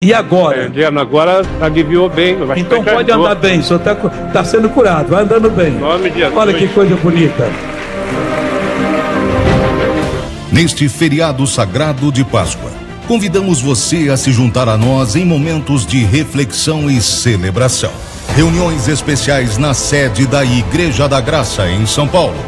E agora? Agora aliviou bem. Então pode andar bem, o senhor está tá sendo curado, vai andando bem. Nome de Olha que coisa bonita. Neste feriado sagrado de Páscoa, convidamos você a se juntar a nós em momentos de reflexão e celebração. Reuniões especiais na sede da Igreja da Graça, em São Paulo.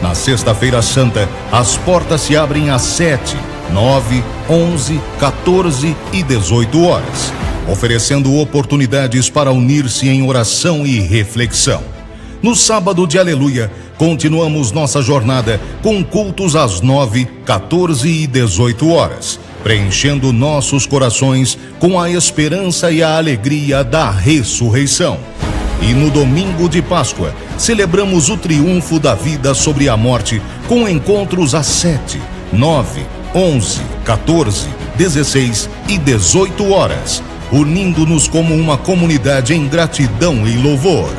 Na Sexta-feira Santa, as portas se abrem às sete 9, 11, 14 e 18 horas, oferecendo oportunidades para unir-se em oração e reflexão. No sábado de Aleluia, continuamos nossa jornada com cultos às 9, 14 e 18 horas, preenchendo nossos corações com a esperança e a alegria da ressurreição. E no domingo de Páscoa, celebramos o triunfo da vida sobre a morte com encontros às 7, 9, 11, 14, 16 e 18 horas, unindo-nos como uma comunidade em gratidão e louvor.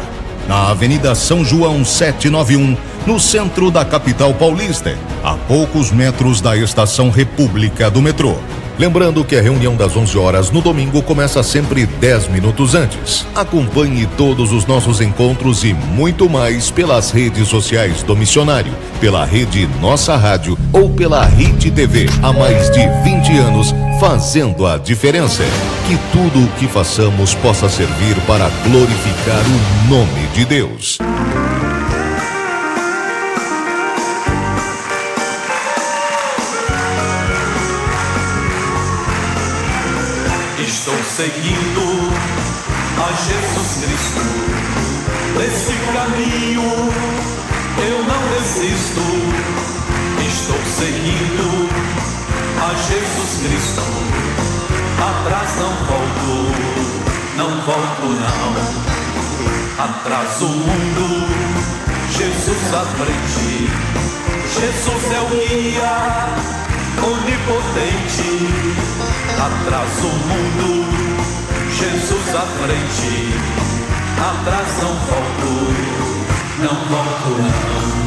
Na Avenida São João 791, no centro da capital paulista, a poucos metros da estação República do metrô. Lembrando que a reunião das 11 horas no domingo começa sempre 10 minutos antes. Acompanhe todos os nossos encontros e muito mais pelas redes sociais do missionário, pela rede Nossa Rádio ou pela Rede TV há mais de 20 anos, fazendo a diferença. Que tudo o que façamos possa servir para glorificar o nome de Deus. Estou seguindo a Jesus Cristo. Nesse caminho eu não desisto. Estou seguindo a Jesus Cristo. Atrás não volto, não volto não. Atrás o mundo, Jesus à frente. Jesus é o guia onipotente Atrás o mundo, Jesus à frente. Atrás não volto, não volto não.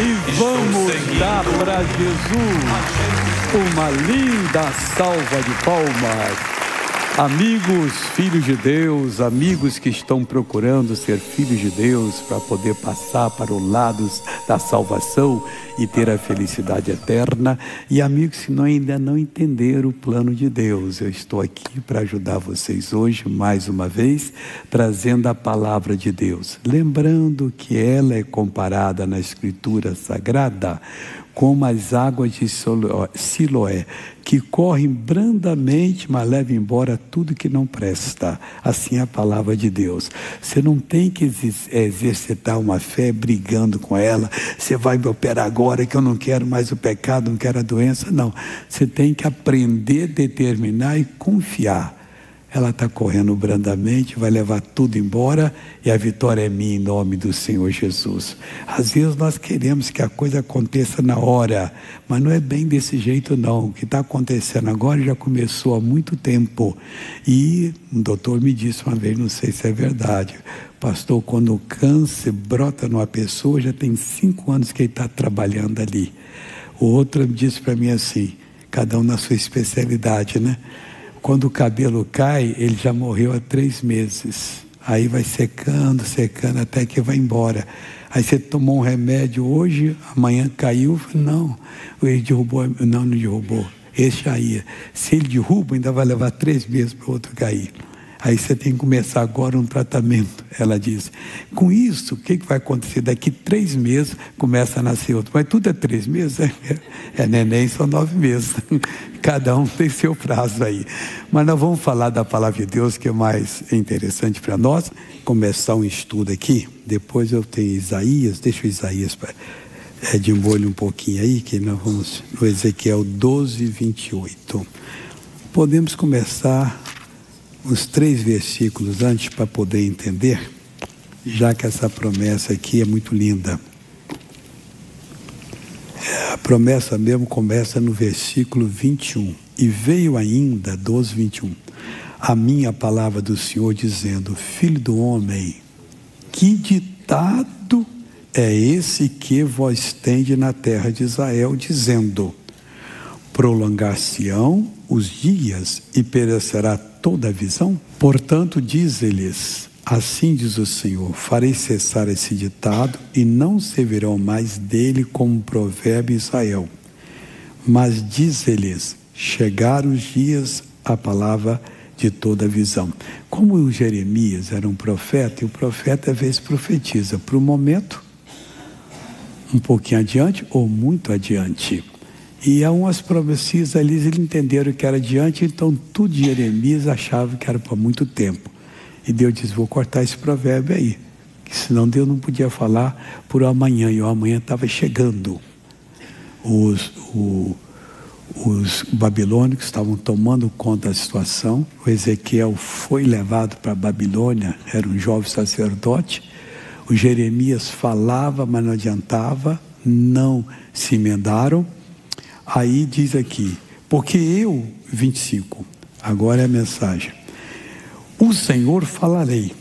E vamos dar para Jesus uma linda salva de palmas. Amigos, filhos de Deus, amigos que estão procurando ser filhos de Deus para poder passar para o lado da salvação e ter a felicidade eterna, e amigos que não, ainda não entenderam o plano de Deus, eu estou aqui para ajudar vocês hoje, mais uma vez, trazendo a palavra de Deus. Lembrando que ela é comparada na Escritura Sagrada como as águas de Siloé, que correm brandamente, mas levam embora tudo que não presta. Assim é a palavra de Deus. Você não tem que exercitar uma fé brigando com ela. Você vai me operar agora que eu não quero mais o pecado, não quero a doença. Não. Você tem que aprender, determinar e confiar ela está correndo brandamente, vai levar tudo embora e a vitória é minha em nome do Senhor Jesus. Às vezes nós queremos que a coisa aconteça na hora, mas não é bem desse jeito não. O que está acontecendo agora já começou há muito tempo. E um doutor me disse uma vez, não sei se é verdade, pastor, quando o câncer brota numa pessoa, já tem cinco anos que ele está trabalhando ali. O outro disse para mim assim, cada um na sua especialidade, né? Quando o cabelo cai, ele já morreu há três meses. Aí vai secando, secando, até que vai embora. Aí você tomou um remédio hoje, amanhã caiu. Não, ele derrubou, não, não derrubou. Esse aí, se ele derruba, ainda vai levar três meses para o outro cair. Aí você tem que começar agora um tratamento, ela disse. Com isso, o que, que vai acontecer? Daqui três meses começa a nascer outro. Mas tudo é três meses? É, é neném, são nove meses. Cada um tem seu prazo aí. Mas nós vamos falar da palavra de Deus, que é mais interessante para nós. Começar um estudo aqui. Depois eu tenho Isaías, deixa o Isaías para é, de molho um pouquinho aí, que nós vamos no Ezequiel 12, 28. Podemos começar os três versículos antes para poder entender, já que essa promessa aqui é muito linda. A promessa mesmo começa no versículo 21. E veio ainda, 12, 21, a minha palavra do Senhor dizendo: Filho do homem, que ditado é esse que vós tende na terra de Israel, dizendo: Prolongar-se-ão os dias e perecerá toda a visão? Portanto, diz-lhes: Assim diz o Senhor: farei cessar esse ditado e não servirão mais dele como provérbio Israel. Mas diz-lhes: chegaram os dias, a palavra de toda a visão. Como o Jeremias era um profeta, e o profeta às vezes profetiza para o momento, um pouquinho adiante ou muito adiante. E há umas ali, eles entenderam que era adiante, então tudo de Jeremias achava que era para muito tempo. E Deus diz: Vou cortar esse provérbio aí, que senão Deus não podia falar por amanhã, e o amanhã estava chegando. Os, o, os babilônicos estavam tomando conta da situação. O Ezequiel foi levado para a Babilônia, era um jovem sacerdote. O Jeremias falava, mas não adiantava, não se emendaram. Aí diz aqui, porque eu, 25, agora é a mensagem. O Senhor falarei,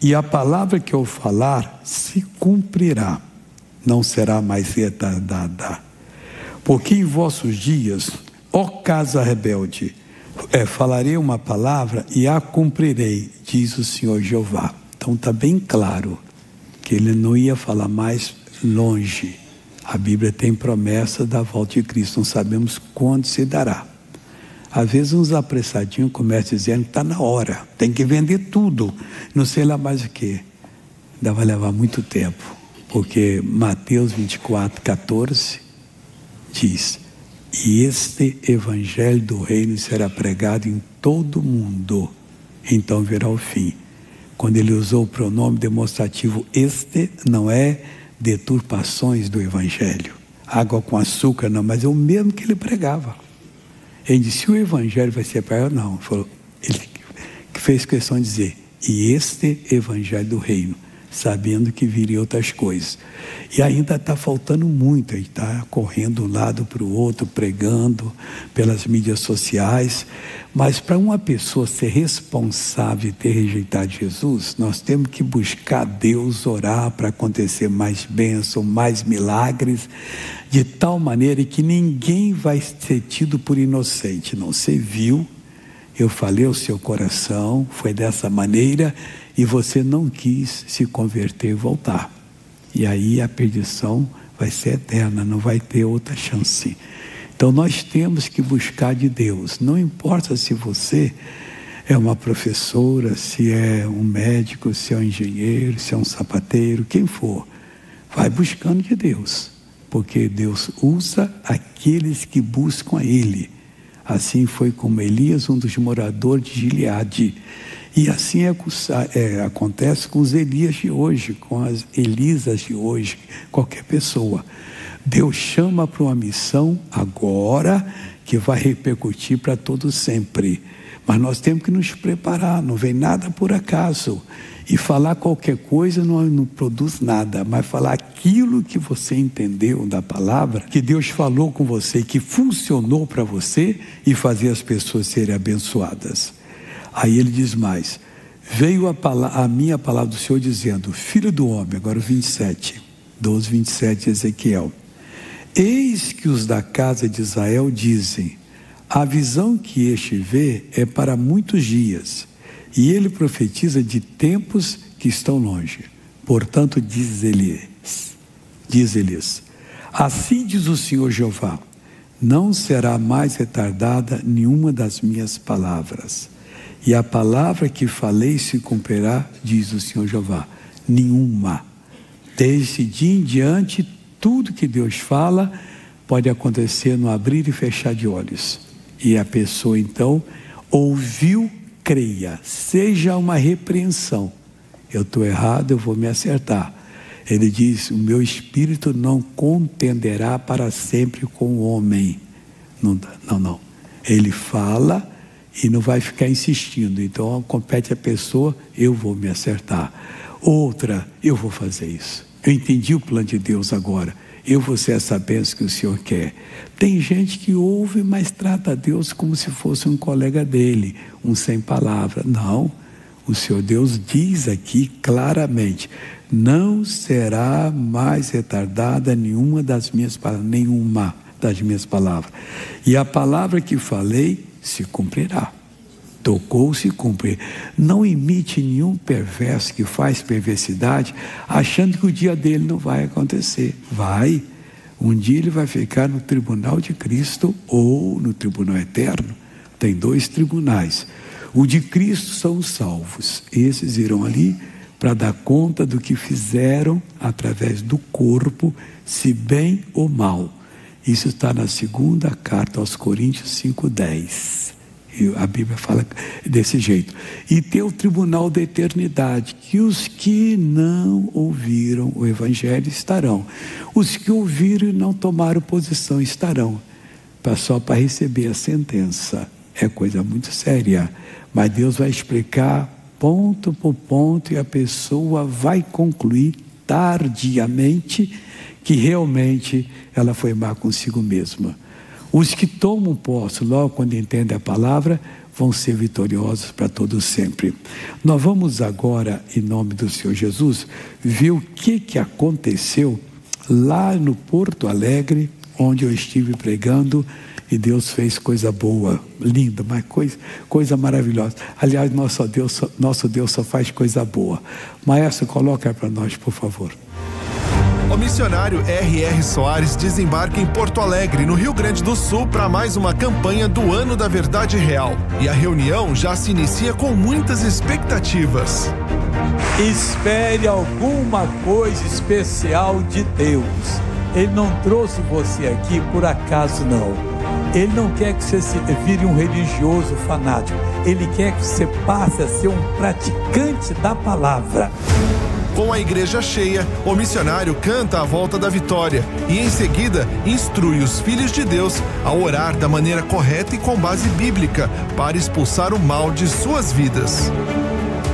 e a palavra que eu falar se cumprirá, não será mais retardada. Porque em vossos dias, ó casa rebelde, é, falarei uma palavra e a cumprirei, diz o Senhor Jeová. Então está bem claro que ele não ia falar mais longe. A Bíblia tem promessa da volta de Cristo, não sabemos quando se dará. Às vezes uns apressadinhos começam dizendo que está na hora, tem que vender tudo, não sei lá mais o que. Ainda vai levar muito tempo, porque Mateus 24, 14 diz: E este evangelho do reino será pregado em todo o mundo, então virá o fim. Quando ele usou o pronome demonstrativo este, não é deturpações do evangelho, água com açúcar, não, mas é o mesmo que ele pregava. Ele disse: se o evangelho vai ser para não. Ele, falou, ele fez questão de dizer: e este evangelho do reino, sabendo que viria outras coisas. E ainda está faltando muito, está correndo um lado para o outro, pregando pelas mídias sociais. Mas para uma pessoa ser responsável e ter rejeitado Jesus, nós temos que buscar Deus, orar para acontecer mais bênçãos, mais milagres, de tal maneira que ninguém vai ser tido por inocente. Não, você viu, eu falei o seu coração, foi dessa maneira, e você não quis se converter e voltar. E aí a perdição vai ser eterna, não vai ter outra chance. Então nós temos que buscar de Deus. Não importa se você é uma professora, se é um médico, se é um engenheiro, se é um sapateiro, quem for, vai buscando de Deus, porque Deus usa aqueles que buscam a Ele. Assim foi como Elias, um dos moradores de Gileade. E assim é, é, acontece com os Elias de hoje, com as Elisas de hoje, qualquer pessoa. Deus chama para uma missão agora que vai repercutir para todos sempre. Mas nós temos que nos preparar, não vem nada por acaso. E falar qualquer coisa não, não, produz nada, mas falar aquilo que você entendeu da palavra, que Deus falou com você, que funcionou para você e fazer as pessoas serem abençoadas. Aí ele diz mais: Veio a, a minha palavra do Senhor dizendo: Filho do homem, agora o 27, 12, 27 Ezequiel. Eis que os da casa de Israel dizem: A visão que este vê é para muitos dias, e ele profetiza de tempos que estão longe. Portanto, diz ele, diz eles: Assim diz o Senhor Jeová: Não será mais retardada nenhuma das minhas palavras e a palavra que falei se cumprirá, diz o Senhor Jeová, nenhuma. Desde dia em diante, tudo que Deus fala pode acontecer no abrir e fechar de olhos. E a pessoa então ouviu, creia, seja uma repreensão. Eu estou errado, eu vou me acertar. Ele diz: O meu espírito não contenderá para sempre com o homem. Não, não, não. Ele fala e não vai ficar insistindo. Então compete a pessoa, eu vou me acertar. Outra, eu vou fazer isso. Eu entendi o plano de Deus agora. Eu vou ser essa bênção que o Senhor quer. Tem gente que ouve, mas trata a Deus como se fosse um colega dele, um sem palavra. Não. O Senhor Deus diz aqui claramente: não será mais retardada nenhuma das minhas palavras, nenhuma das minhas palavras. E a palavra que falei se cumprirá. Tocou se cumprir. Não imite nenhum perverso que faz perversidade, achando que o dia dele não vai acontecer. Vai. Um dia ele vai ficar no tribunal de Cristo ou no tribunal eterno. Tem dois tribunais. O de Cristo são os salvos. Esses irão ali para dar conta do que fizeram através do corpo, se bem ou mal. Isso está na segunda carta aos Coríntios 5,10. A Bíblia fala desse jeito. E tem o tribunal da eternidade, que os que não ouviram o Evangelho estarão. Os que ouviram e não tomaram posição estarão. Só para receber a sentença. É coisa muito séria. Mas Deus vai explicar ponto por ponto e a pessoa vai concluir tardiamente que realmente ela foi má consigo mesma. Os que tomam posse logo quando entendem a palavra vão ser vitoriosos para todo sempre. Nós vamos agora, em nome do Senhor Jesus, ver o que, que aconteceu lá no Porto Alegre, onde eu estive pregando e Deus fez coisa boa, linda, mas coisa, coisa maravilhosa. Aliás, nosso Deus, nosso Deus só faz coisa boa. Maestro, coloca para nós, por favor. O missionário R.R. Soares desembarca em Porto Alegre, no Rio Grande do Sul, para mais uma campanha do Ano da Verdade Real. E a reunião já se inicia com muitas expectativas. Espere alguma coisa especial de Deus. Ele não trouxe você aqui por acaso, não. Ele não quer que você se vire um religioso fanático. Ele quer que você passe a ser um praticante da palavra. Com a igreja cheia, o missionário canta a volta da vitória e, em seguida, instrui os filhos de Deus a orar da maneira correta e com base bíblica para expulsar o mal de suas vidas.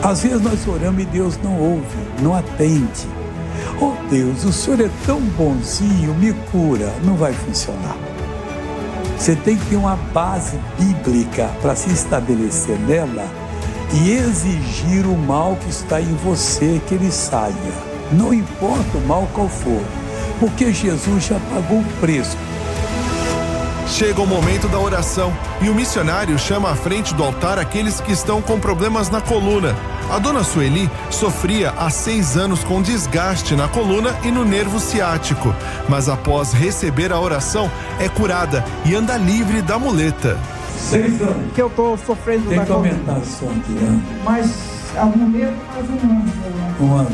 Às vezes nós oramos e Deus não ouve, não atende. Oh Deus, o Senhor é tão bonzinho, me cura. Não vai funcionar. Você tem que ter uma base bíblica para se estabelecer nela e exigir o mal que está em você que ele saia. Não importa o mal qual for, porque Jesus já pagou o preço. Chega o momento da oração e o missionário chama à frente do altar aqueles que estão com problemas na coluna. A dona Sueli sofria há seis anos com desgaste na coluna e no nervo ciático, mas após receber a oração é curada e anda livre da muleta. Seis anos. Que eu estou sofrendo Tem da que aumentar só aqui, né? Mas ao momento faz um ano. Um ano.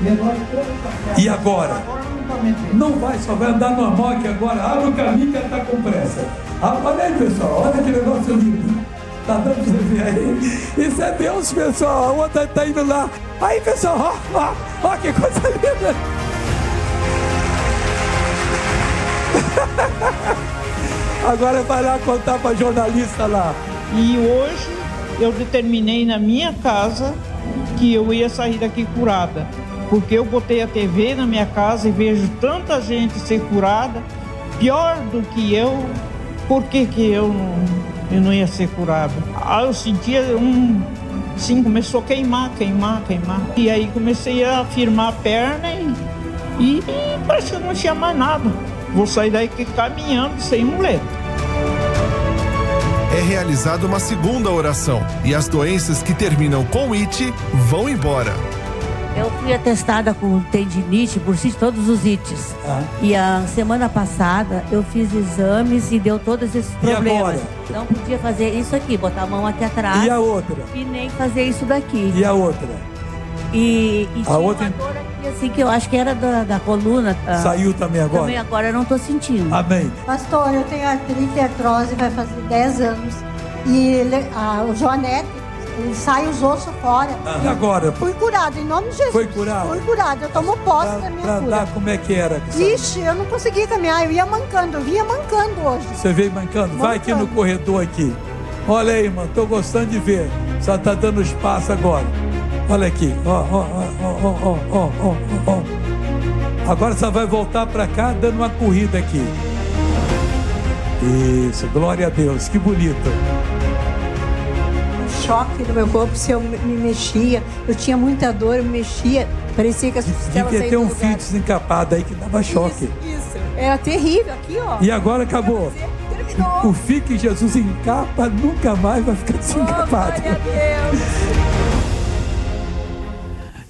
E agora, E agora? Agora não metendo. Não vai, só vai andar normal aqui agora. Abre o caminho que ela está com pressa. Ah, olha aí, pessoal. Olha que negócio lindo. Tá dando pra você ver aí? Isso é Deus, pessoal. A outra tá indo lá. Aí, pessoal, ó, ó, ó que coisa linda. Agora vai lá contar pra jornalista lá. E hoje eu determinei na minha casa que eu ia sair daqui curada. Porque eu botei a TV na minha casa e vejo tanta gente ser curada, pior do que eu. Por que, que eu, não, eu não ia ser curada? Ah, eu sentia um. Sim, começou a queimar, queimar, queimar. E aí comecei a firmar a perna e, e, e parece que não tinha mais nada. Vou sair daqui caminhando sem muleta. É realizada uma segunda oração e as doenças que terminam com it vão embora. Eu fui atestada com tendinite, bursite, todos os ites. Ah. E a semana passada eu fiz exames e deu todos esses E problemas. agora? Não podia fazer isso aqui, botar a mão aqui atrás E a outra? e nem fazer isso daqui. E a outra? E, e tinha outra- uma dor aqui assim que eu acho que era da, da coluna. ah, Saiu também agora? Também agora eu não tô sentindo. Amém. Pastor, eu tenho artrite e artrose, vai fazer 10 anos. E ele, ah, o Joanete, ele sai os ossos fora. E agora? Fui curado, em nome de Jesus. Foi curado? Fui curado, eu tomo posse Pra, da minha pra cura. dar como é que era? que? Ixi, eu não consegui caminhar, eu ia mancando, eu vinha mancando hoje. Você veio mancando? Vai aqui no Mancando. corredor aqui. Olha aí, irmão, tô gostando de ver. Só tá dando espaço agora. Olha aqui, ó, ó, ó, ó, ó, ó, ó. Agora você vai voltar para cá dando uma corrida aqui. Isso, glória a Deus, que bonito. Um choque no meu corpo, se eu me mexia, eu tinha muita dor, eu me mexia, parecia que as costelas Devia ter um fio desencapado aí que dava choque. Isso, isso, era terrível aqui, ó. E agora acabou. Terminou. O fio que Jesus encapa nunca mais vai ficar oh, desencapado. Oh, glória a Deus.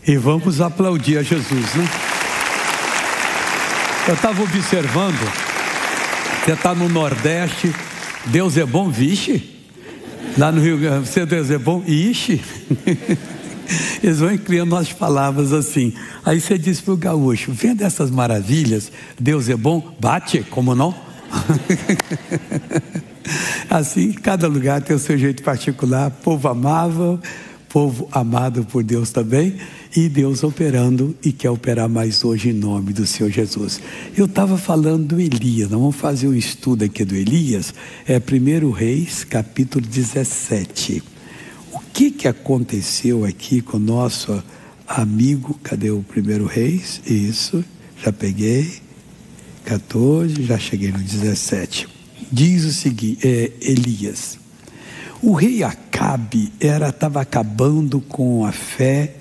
E vamos aplaudir a Jesus, né? Eu estava observando, você está no Nordeste, Deus é bom, vixe. Lá no Rio Grande, você Deus é bom, ixi. Eles vão criando as palavras assim. Aí você diz para o gaúcho: vendo essas maravilhas, Deus é bom, bate, como não? assim, cada lugar tem o seu jeito particular, povo amável, povo amado por Deus também, e Deus operando e quer operar mais hoje em nome do Senhor Jesus. Eu estava falando do Elias, nós vamos fazer um estudo aqui do Elias, é 1 Reis, capítulo 17 que, que aconteceu aqui com o nosso amigo? Cadê o primeiro reis? Isso, já peguei. 14, já cheguei no 17. Diz o seguinte: é, Elias. O rei Acabe era estava acabando com a fé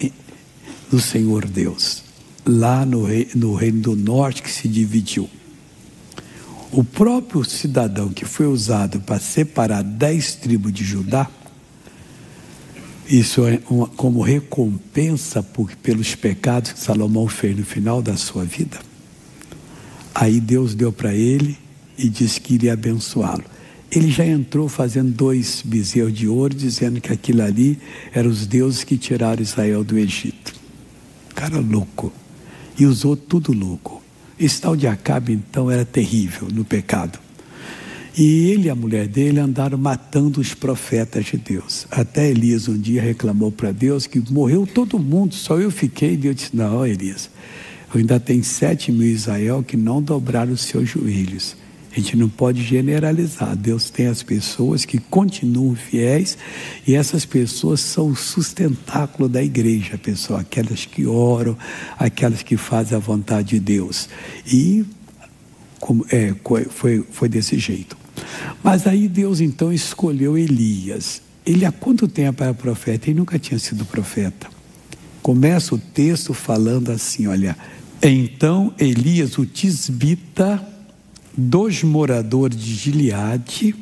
no Senhor Deus, lá no, rei, no reino do norte que se dividiu. O próprio cidadão que foi usado para separar dez tribos de Judá isso é uma, como recompensa por, pelos pecados que Salomão fez no final da sua vida. Aí Deus deu para ele e disse que iria abençoá-lo. Ele já entrou fazendo dois bezerros de ouro, dizendo que aquilo ali eram os deuses que tiraram Israel do Egito. Cara louco. E usou tudo louco. Esse tal de Acabe, então, era terrível no pecado. E ele e a mulher dele andaram matando os profetas de Deus. Até Elias um dia reclamou para Deus que morreu todo mundo, só eu fiquei. E Deus disse: Não, Elias, ainda tenho sete mil Israel que não dobraram os seus joelhos. A gente não pode generalizar. Deus tem as pessoas que continuam fiéis e essas pessoas são o sustentáculo da igreja, pessoal. Aquelas que oram, aquelas que fazem a vontade de Deus. E como, é, foi, foi desse jeito. Mas aí Deus então escolheu Elias. Ele há quanto tempo era profeta? Ele nunca tinha sido profeta. Começa o texto falando assim: olha, então Elias, o tisbita, dos moradores de Gileade,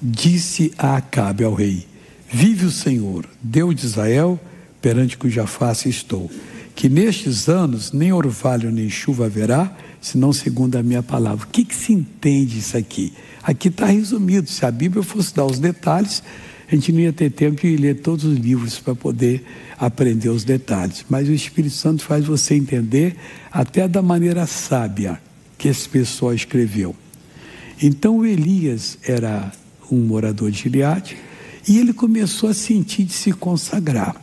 disse a Acabe, ao rei: Vive o Senhor, Deus de Israel, perante cuja face estou, que nestes anos nem orvalho nem chuva haverá, senão segundo a minha palavra. O que, que se entende isso aqui? Aqui está resumido. Se a Bíblia fosse dar os detalhes, a gente não ia ter tempo de ler todos os livros para poder aprender os detalhes. Mas o Espírito Santo faz você entender até da maneira sábia que esse pessoal escreveu. Então Elias era um morador de Gileade e ele começou a sentir de se consagrar.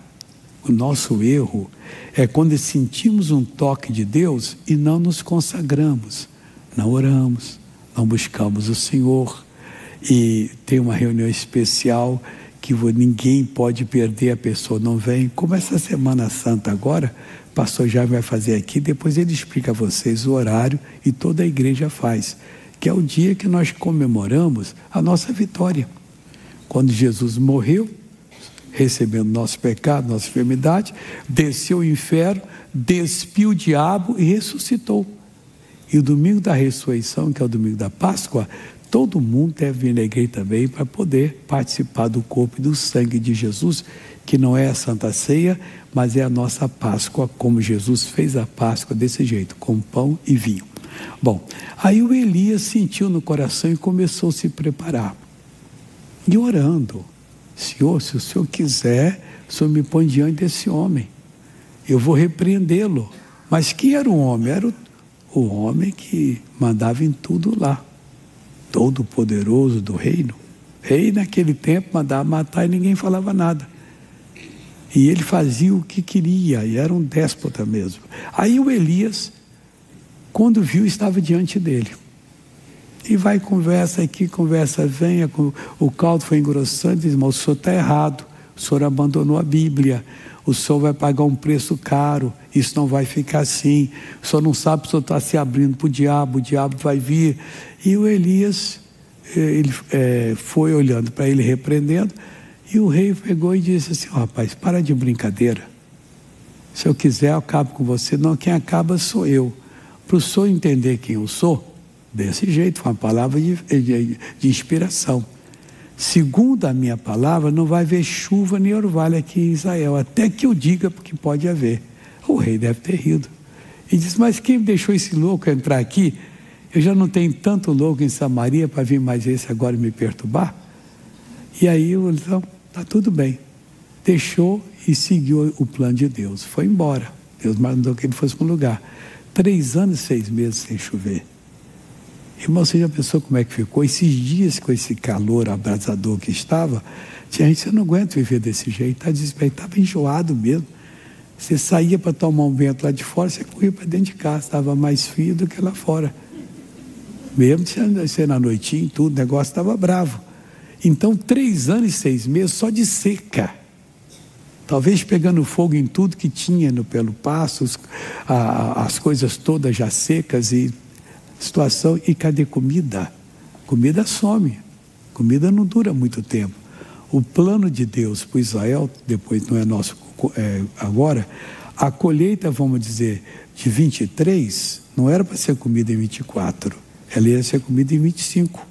O nosso erro é quando sentimos um toque de Deus e não nos consagramos, não oramos, não buscamos o Senhor. E tem uma reunião especial que ninguém pode perder, a pessoa não vem. Como essa Semana Santa agora, pastor já vai fazer aqui, depois ele explica a vocês o horário e toda a igreja faz, que é o dia que nós comemoramos a nossa vitória. Quando Jesus morreu, recebendo nosso pecado, nossa enfermidade, desceu ao inferno, despiu o diabo e ressuscitou. E o domingo da ressurreição, que é o domingo da Páscoa, todo mundo deve vir na igreja também para poder participar do corpo e do sangue de Jesus, que não é a Santa Ceia, mas é a nossa Páscoa, como Jesus fez a Páscoa desse jeito, com pão e vinho. Bom, aí o Elias sentiu no coração e começou a se preparar. E orando, Senhor, se o Senhor quiser, o Senhor me põe diante desse homem. Eu vou repreendê-lo. Mas quem era o homem? Era o, o homem que mandava em tudo lá. Todo poderoso do reino. Rei naquele tempo mandava matar e ninguém falava nada. E ele fazia o que queria, e era um déspota mesmo. Aí o Elias, quando viu, estava diante dele. E vai, conversa aqui, conversa, venha. O caldo foi engrossando, diz, mas o senhor está errado. O senhor abandonou a Bíblia. O senhor vai pagar um preço caro. Isso não vai ficar assim. O senhor não sabe o senhor está se abrindo para o diabo. O diabo vai vir. E o Elias, eh, ele é, foi olhando para ele, repreendendo. E o rei pegou e disse assim: oh, rapaz, para de brincadeira. Se eu quiser, eu acabo com você. Não, quem acaba sou eu. Para o senhor entender quem eu sou, Desse jeito, foi uma palavra de, de, de inspiração. Segundo a minha palavra, não vai haver chuva nem orvalho aqui em Israel, até que eu diga porque pode haver. O rei deve ter rido. E disse: Mas quem deixou esse louco entrar aqui? Eu já não tenho tanto louco em Samaria para vir mais esse agora me perturbar. E aí então, tá tudo bem. Deixou e seguiu o plano de Deus. Foi embora. Deus mandou que ele fosse para um lugar. Três anos e seis meses sem chover. Irmão, você já pensou como é que ficou? Esses dias com esse calor abrasador que estava, tinha gente, você não aguenta viver desse jeito, tá estava enjoado mesmo. Você saía para tomar um vento lá de fora, você corria para dentro de casa, estava mais frio do que lá fora. Mesmo sendo na noitinha, tudo, o negócio estava bravo. Então, três anos e seis meses só de seca. Talvez pegando fogo em tudo que tinha no Pelo Passo, a, as coisas todas já secas e situação. E cadê comida? Comida some. Comida não dura muito tempo. O plano de Deus para Israel, depois não é nosso é, agora, a colheita, vamos dizer, de 23, não era para ser comida em 24, ela ia ser comida em 25.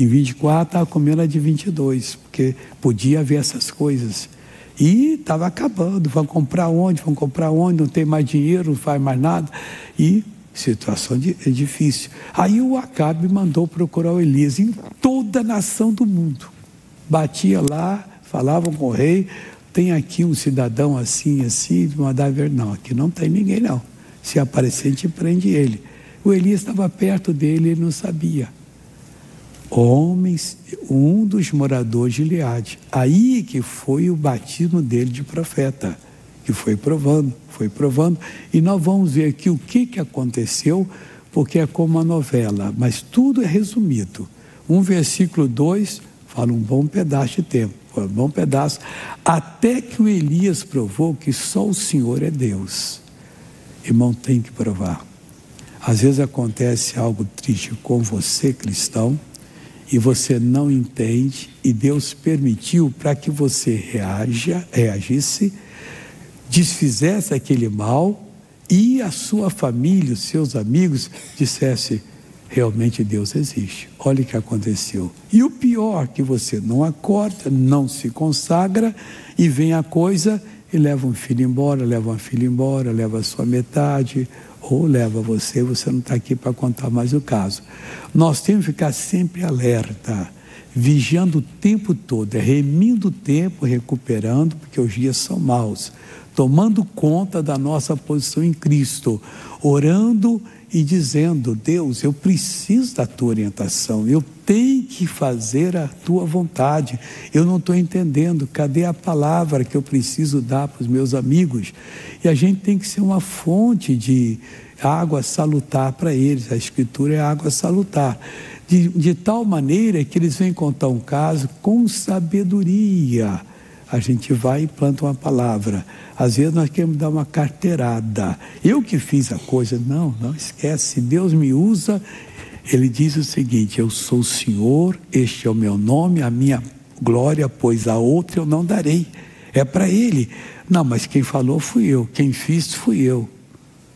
Em 24 estava comendo a de 22, porque podia haver essas coisas. E estava acabando, vão comprar onde, vão comprar onde, não tem mais dinheiro, não faz mais nada. E situação de, é difícil. Aí o Acabe mandou procurar o Elias em toda a nação do mundo. Batia lá, falavam com o rei, tem aqui um cidadão assim, assim, mandar ver, não, aqui não tem ninguém não. Se aparecer, gente prende ele. O Elias estava perto dele, ele não sabia homens, um dos moradores de Gileade. Aí que foi o batismo dele de profeta, que foi provando, foi provando. E nós vamos ver aqui o que, que aconteceu, porque é como uma novela, mas tudo é resumido. Um versículo 2 fala um bom pedaço de tempo, um bom pedaço, até que o Elias provou que só o Senhor é Deus. Irmão, tem que provar. Às vezes acontece algo triste com você, cristão, e você não entende, e Deus permitiu para que você reaja, reagisse, desfizesse aquele mal e a sua família, os seus amigos dissesse realmente Deus existe. Olha o que aconteceu. E o pior que você não acorda, não se consagra e vem a coisa e leva um filho embora, leva uma filha embora, leva a sua metade, ou leva você, você não está aqui para contar mais o caso. Nós temos que ficar sempre alerta, vigiando o tempo todo, é remindo o tempo, recuperando, porque os dias são maus, tomando conta da nossa posição em Cristo, orando e dizendo: Deus, eu preciso da tua orientação, eu tenho que fazer a tua vontade. Eu não estou entendendo, cadê a palavra que eu preciso dar para os meus amigos? E a gente tem que ser uma fonte de água salutar para eles, a Escritura é água salutar. De, de tal maneira que eles vêm contar um caso com sabedoria a gente vai e planta uma palavra. Às vezes nós queremos dar uma carteirada. Eu que fiz a coisa. Não, não esquece. Deus me usa, Ele diz o seguinte: Eu sou o Senhor, este é o meu nome, a minha glória, pois a outra eu não darei. É para Ele. Não, mas quem falou fui eu, quem fiz fui eu.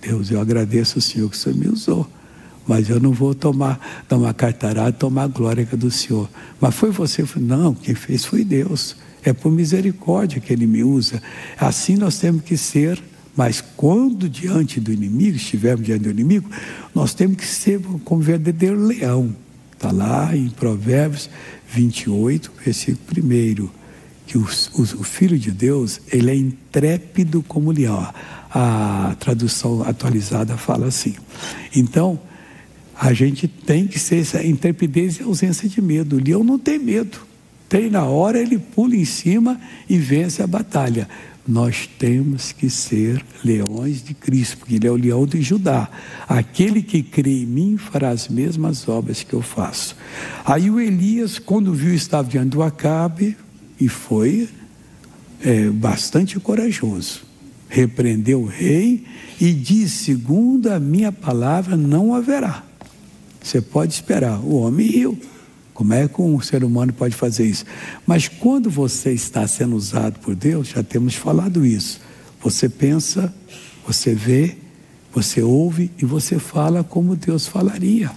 Deus, eu agradeço o Senhor que o Senhor me usou. Mas eu não vou tomar, dar uma cartarada, tomar a glória do Senhor. Mas foi você? Não, quem fez foi Deus. É por misericórdia que Ele me usa. Assim nós temos que ser, mas quando diante do inimigo, estivermos diante do inimigo, nós temos que ser como verdadeiro leão. Está lá em Provérbios 28, versículo 1. Que o, o, Filho de Deus, ele é intrépido como leão. A tradução atualizada fala assim. Então, a gente tem que ser essa intrepidez e ausência de medo. O leão não tem medo tem na hora, ele pula em cima e vence a batalha. Nós temos que ser leões de Cristo, porque Ele é o leão de Judá. Aquele que crê em mim fará as mesmas obras que eu faço. Aí o Elias, quando viu, estava diante do Acabe e foi é, bastante corajoso. Repreendeu o rei e disse: segundo a minha palavra, não haverá. Você pode esperar. O homem riu. Como é que um ser humano pode fazer isso? Mas quando você está sendo usado por Deus, já temos falado isso. Você pensa, você vê, você ouve e você fala como Deus falaria.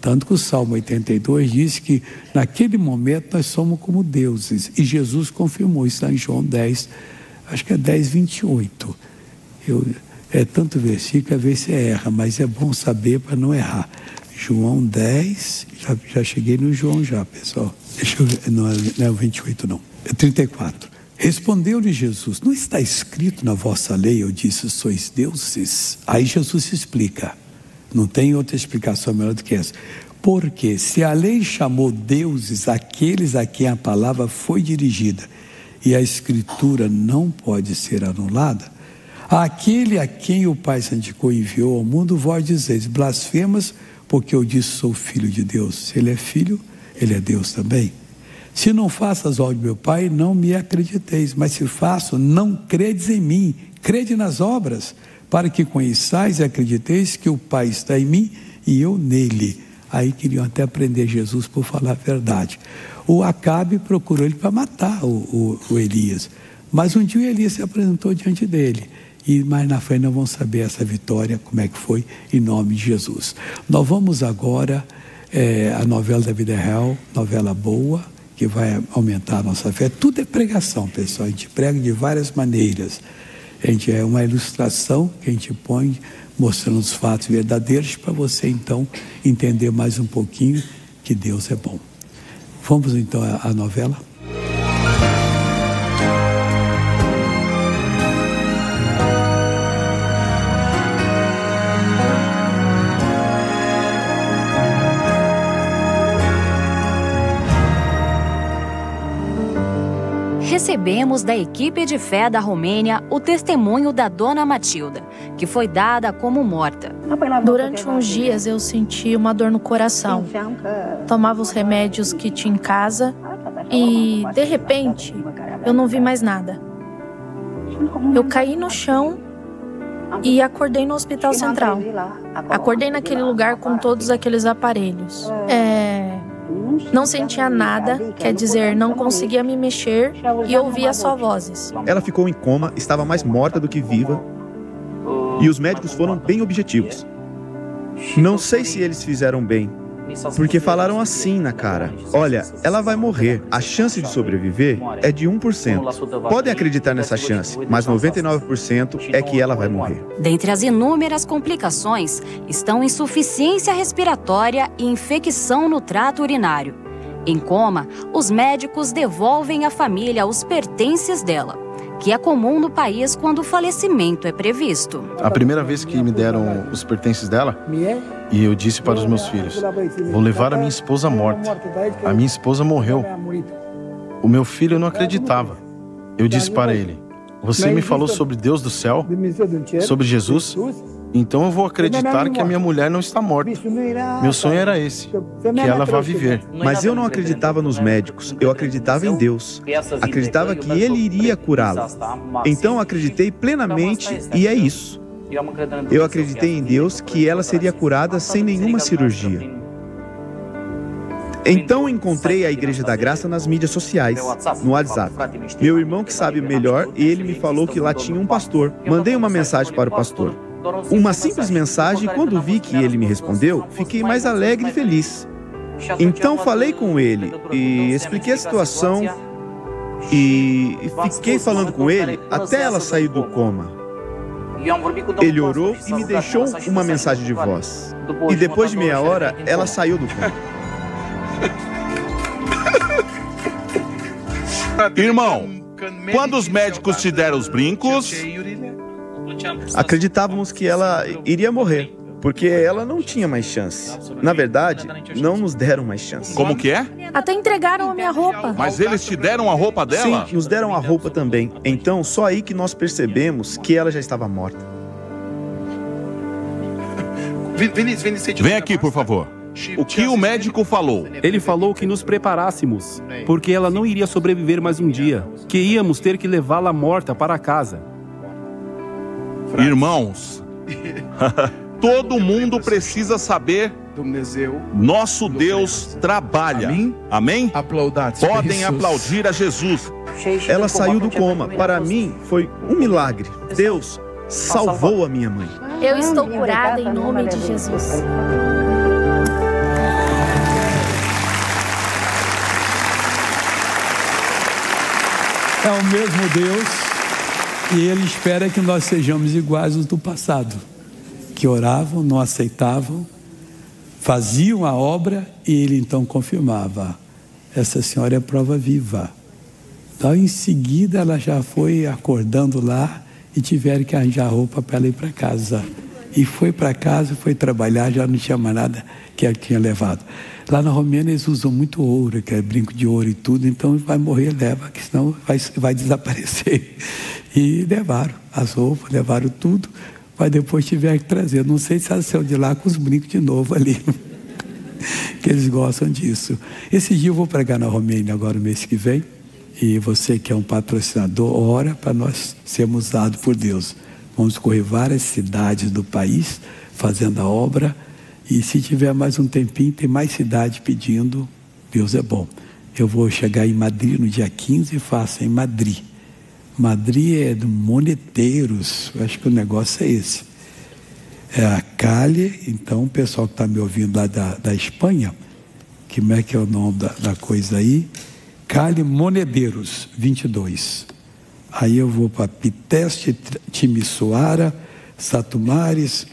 Tanto que o Salmo 82 diz que naquele momento nós somos como deuses. E Jesus confirmou isso lá em João 10, acho que é 10, 28. Eu, é tanto versículo, às vezes você erra, mas é bom saber para não errar. João 10, já, já cheguei no João já, pessoal. Deixa eu ver, não é, não é o 28 não, é 34. Respondeu-lhe Jesus: Não está escrito na vossa lei, eu disse, sois deuses? Aí Jesus explica. Não tem outra explicação melhor do que essa. Porque se a lei chamou deuses aqueles a quem a palavra foi dirigida, e a escritura não pode ser anulada, aquele a quem o Pai santificou e enviou ao mundo, vós dizeis, blasfemas, porque eu disse sou filho de Deus. Se ele é filho, ele é Deus também. Se não faço as obras de meu Pai, não me acrediteis, mas se faço, não credes em mim, crede nas obras, para que conheçais e acrediteis que o Pai está em mim e eu nele. Aí queriam até prender Jesus por falar a verdade. O Acabe procurou ele para matar o, o, o, Elias. Mas um dia o Elias se apresentou diante dele. E mais na frente nós vamos saber essa vitória, como é que foi, em nome de Jesus. Nós vamos agora é, a novela da vida real, novela boa, que vai aumentar a nossa fé. Tudo é pregação, pessoal. A gente prega de várias maneiras. A gente é uma ilustração que a gente põe mostrando os fatos verdadeiros para você então entender mais um pouquinho que Deus é bom. Vamos então à novela. Recebemos da equipe de fé da Romênia o testemunho da dona Matilda, que foi dada como morta. Durante uns dias eu senti uma dor no coração. Tomava os remédios que tinha em casa e, de repente, eu não vi mais nada. Eu caí no chão e acordei no Hospital Central. Acordei naquele lugar com todos aqueles aparelhos. É não sentia nada, quer dizer, não conseguia me mexer e ouvia só vozes. Ela ficou em coma, estava mais morta do que viva, e os médicos foram bem objetivos. Não sei se eles fizeram bem, porque falaram assim na cara: olha, ela vai morrer. A chance de sobreviver é de 1%. Podem acreditar nessa chance, mas 99% é que ela vai morrer. Dentre as inúmeras complicações estão insuficiência respiratória e infecção no trato urinário. Em coma, os médicos devolvem à família os pertences dela que é comum no país quando o falecimento é previsto. A primeira vez que me deram os pertences dela, e eu disse para os meus filhos: Vou levar a minha esposa morta. A minha esposa morreu. O meu filho não acreditava. Eu disse para ele: Você me falou sobre Deus do céu? Sobre Jesus? Então eu vou acreditar que a minha mulher não está morta. Meu sonho era esse, que ela vá viver. Mas eu não acreditava nos médicos, eu acreditava em Deus. Acreditava que Ele iria curá-la. Então acreditei plenamente e é isso. Eu acreditei em Deus que ela seria curada sem nenhuma cirurgia. Então encontrei a Igreja da Graça nas mídias sociais, no WhatsApp. Meu irmão que sabe melhor, ele me falou que lá tinha um pastor. Mandei uma mensagem para o pastor. Uma simples mensagem, quando vi que ele me respondeu, fiquei mais alegre e feliz. Então falei com ele e expliquei a situação e fiquei falando com ele até ela sair do coma. Ele orou e me deixou uma mensagem de voz. E depois de meia hora, ela saiu do coma. Irmão, quando os médicos te deram os brincos, Acreditávamos que ela iria morrer, porque ela não tinha mais chance. Na verdade, não nos deram mais chance. Como que é? Até entregaram a minha roupa. Mas eles te deram a roupa dela? Sim, nos deram a roupa também. Então, só aí que nós percebemos que ela já estava morta. Vem aqui, por favor. O que o médico falou? Ele falou que nos preparássemos, porque ela não iria sobreviver mais um dia, que íamos ter que levá-la morta para casa. Irmãos, todo mundo precisa saber nosso Deus trabalha. Amém? Podem aplaudir a Jesus. Ela saiu do coma. Para mim, foi um milagre. Deus salvou a minha mãe. Eu estou curada em nome de Jesus. É o mesmo Deus e Ele espera que nós sejamos iguais aos do passado, que oravam, não aceitavam, faziam a obra e Ele então confirmava: essa senhora é prova viva. Então, em seguida, ela já foi acordando lá e tiveram que arranjar roupa para ela ir para casa. E foi para casa, foi trabalhar, já não tinha mais nada que ela tinha levado. Lá na Romênia eles usam muito ouro, que é brinco de ouro e tudo, então vai morrer, leva, que senão vai, vai desaparecer. E levaram as roupas, levaram tudo, mas depois tiveram que trazer. Não sei se ela saiu de lá com os brincos de novo ali. que eles gostam disso. Esse dia eu vou pregar na Romênia agora, mês que vem. E você que é um patrocinador, ora para nós sermos usados por Deus. Vamos correr várias cidades do país fazendo a obra e se tiver mais um tempinho, tem mais cidade pedindo. Deus é bom. Eu vou chegar em Madrid no dia 15 e faço em Madrid. Madrid é do moneteiros. Acho que o negócio é esse. É a Cali, então o pessoal que está me ouvindo lá da, da Espanha, como é que é o nome da, da coisa aí? Cali Monedeiros 22. Aí eu vou para Piteste, Timisoara, Satumares,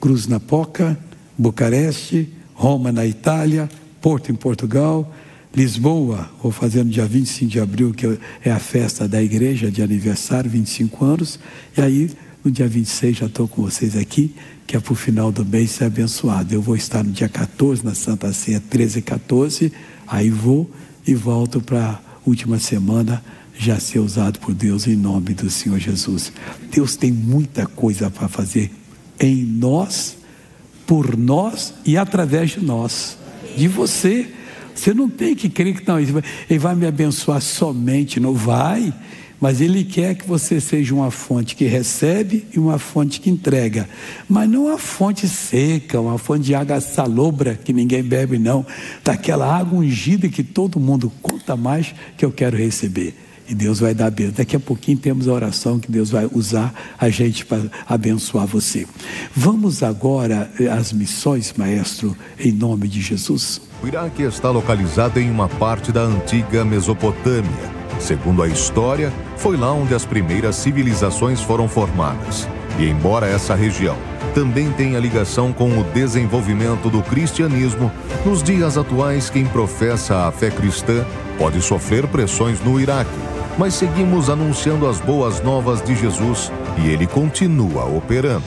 Cruz na Poca, Bucareste, Roma na Itália, Porto em Portugal, Lisboa, vou fazer no dia 25 de abril, que é a festa da igreja de aniversário, 25 anos, e aí no dia 26 já estou com vocês aqui, que é para o final do mês ser abençoado. Eu vou estar no dia 14 na Santa Ceia, 13 e 14, aí vou e volto para a última semana já ser usado por Deus em nome do Senhor Jesus. Deus tem muita coisa para fazer em nós por nós e através de nós, de você. Você não tem que crer que não, ele vai, ele vai me abençoar somente, não vai, mas ele quer que você seja uma fonte que recebe e uma fonte que entrega, mas não uma fonte seca, uma fonte de água salobra que ninguém bebe, não, daquela água ungida que todo mundo conta mais que eu quero receber. E Deus vai dar bênção. Daqui a pouquinho temos a oração que Deus vai usar a gente para abençoar você. Vamos agora às missões, maestro, em nome de Jesus. O Iraque está localizado em uma parte da antiga Mesopotâmia. Segundo a história, foi lá onde as primeiras civilizações foram formadas. E embora essa região também tenha ligação com o desenvolvimento do cristianismo, nos dias atuais quem professa a fé cristã pode sofrer pressões no Iraque mas seguimos anunciando as boas novas de Jesus e ele continua operando.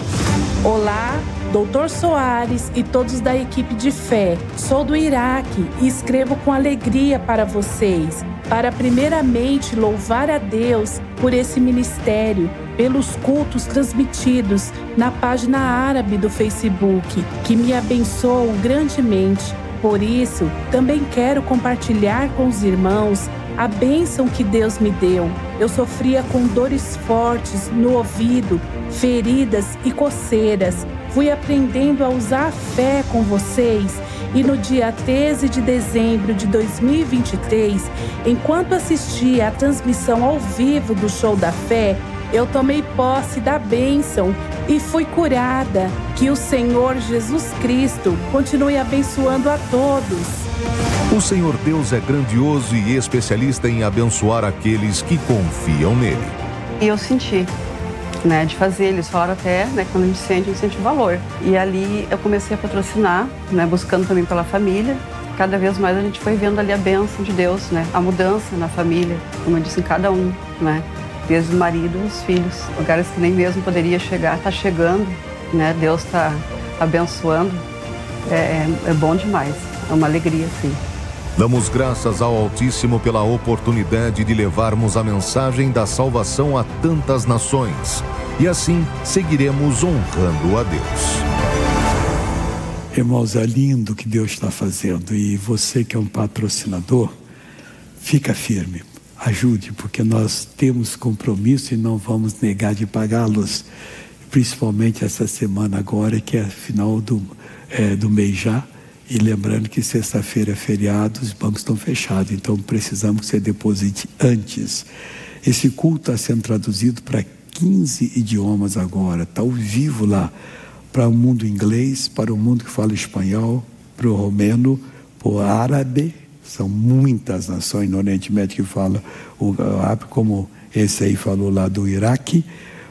Olá, Doutor Soares e todos da equipe de fé. Sou do Iraque e escrevo com alegria para vocês, para primeiramente louvar a Deus por esse ministério, pelos cultos transmitidos na página árabe do Facebook, que me abençoam grandemente. Por isso, também quero compartilhar com os irmãos a bênção que Deus me deu. Eu sofria com dores fortes no ouvido, feridas e coceiras. Fui aprendendo a usar a fé com vocês e no dia 13 de dezembro de 2023, enquanto assistia à transmissão ao vivo do Show da Fé, eu tomei posse da bênção e fui curada. Que o Senhor Jesus Cristo continue abençoando a todos. O Senhor Deus é grandioso e especialista em abençoar aqueles que confiam nele. E eu senti, né, de fazer. Eles falaram até, né, quando a gente sente, a gente sente valor. E ali eu comecei a patrocinar, né, buscando também pela família. Cada vez mais a gente foi vendo ali a bênção de Deus, né, a mudança na família, como eu disse, em cada um, né, desde o marido, os filhos, lugares que nem mesmo poderia chegar, tá chegando, né, Deus está abençoando. É, é, é bom demais, é uma alegria, sim. Damos graças ao Altíssimo pela oportunidade de levarmos a mensagem da salvação a tantas nações. E assim seguiremos honrando a Deus. Irmãos, é lindo o que Deus está fazendo. E você que é um patrocinador, fica firme. Ajude, porque nós temos compromisso e não vamos negar de pagá-los. Principalmente essa semana agora, que é final do, é, do mês já e lembrando que sexta-feira é feriado, os bancos estão fechados, então precisamos que você deposite antes. Esse culto está sendo traduzido para 15 idiomas agora, está ao vivo lá, para o mundo inglês, para o mundo que fala espanhol, para o romeno, para o árabe, São muitas nações no Oriente Médio que falam o árabe, como esse aí falou lá do Iraque.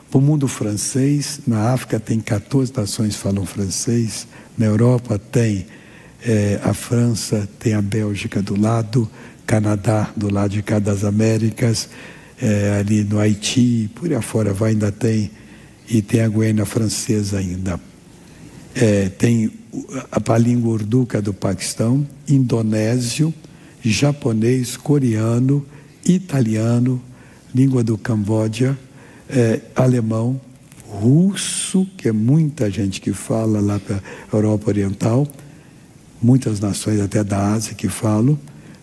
Para o mundo francês, na África tem 14 nações que falam francês, na Europa tem é, a França, tem a Bélgica do lado, Canadá do lado de cá das Américas, é, ali no Haiti, por aí afora vai, ainda tem, e tem a Guiana Francesa ainda. É, tem a, a língua urduca do Paquistão, indonésio, japonês, coreano, italiano, língua do Camboja, é, alemão, russo, que é muita gente que fala lá para a Europa Oriental, muitas nações até da Ásia que falam,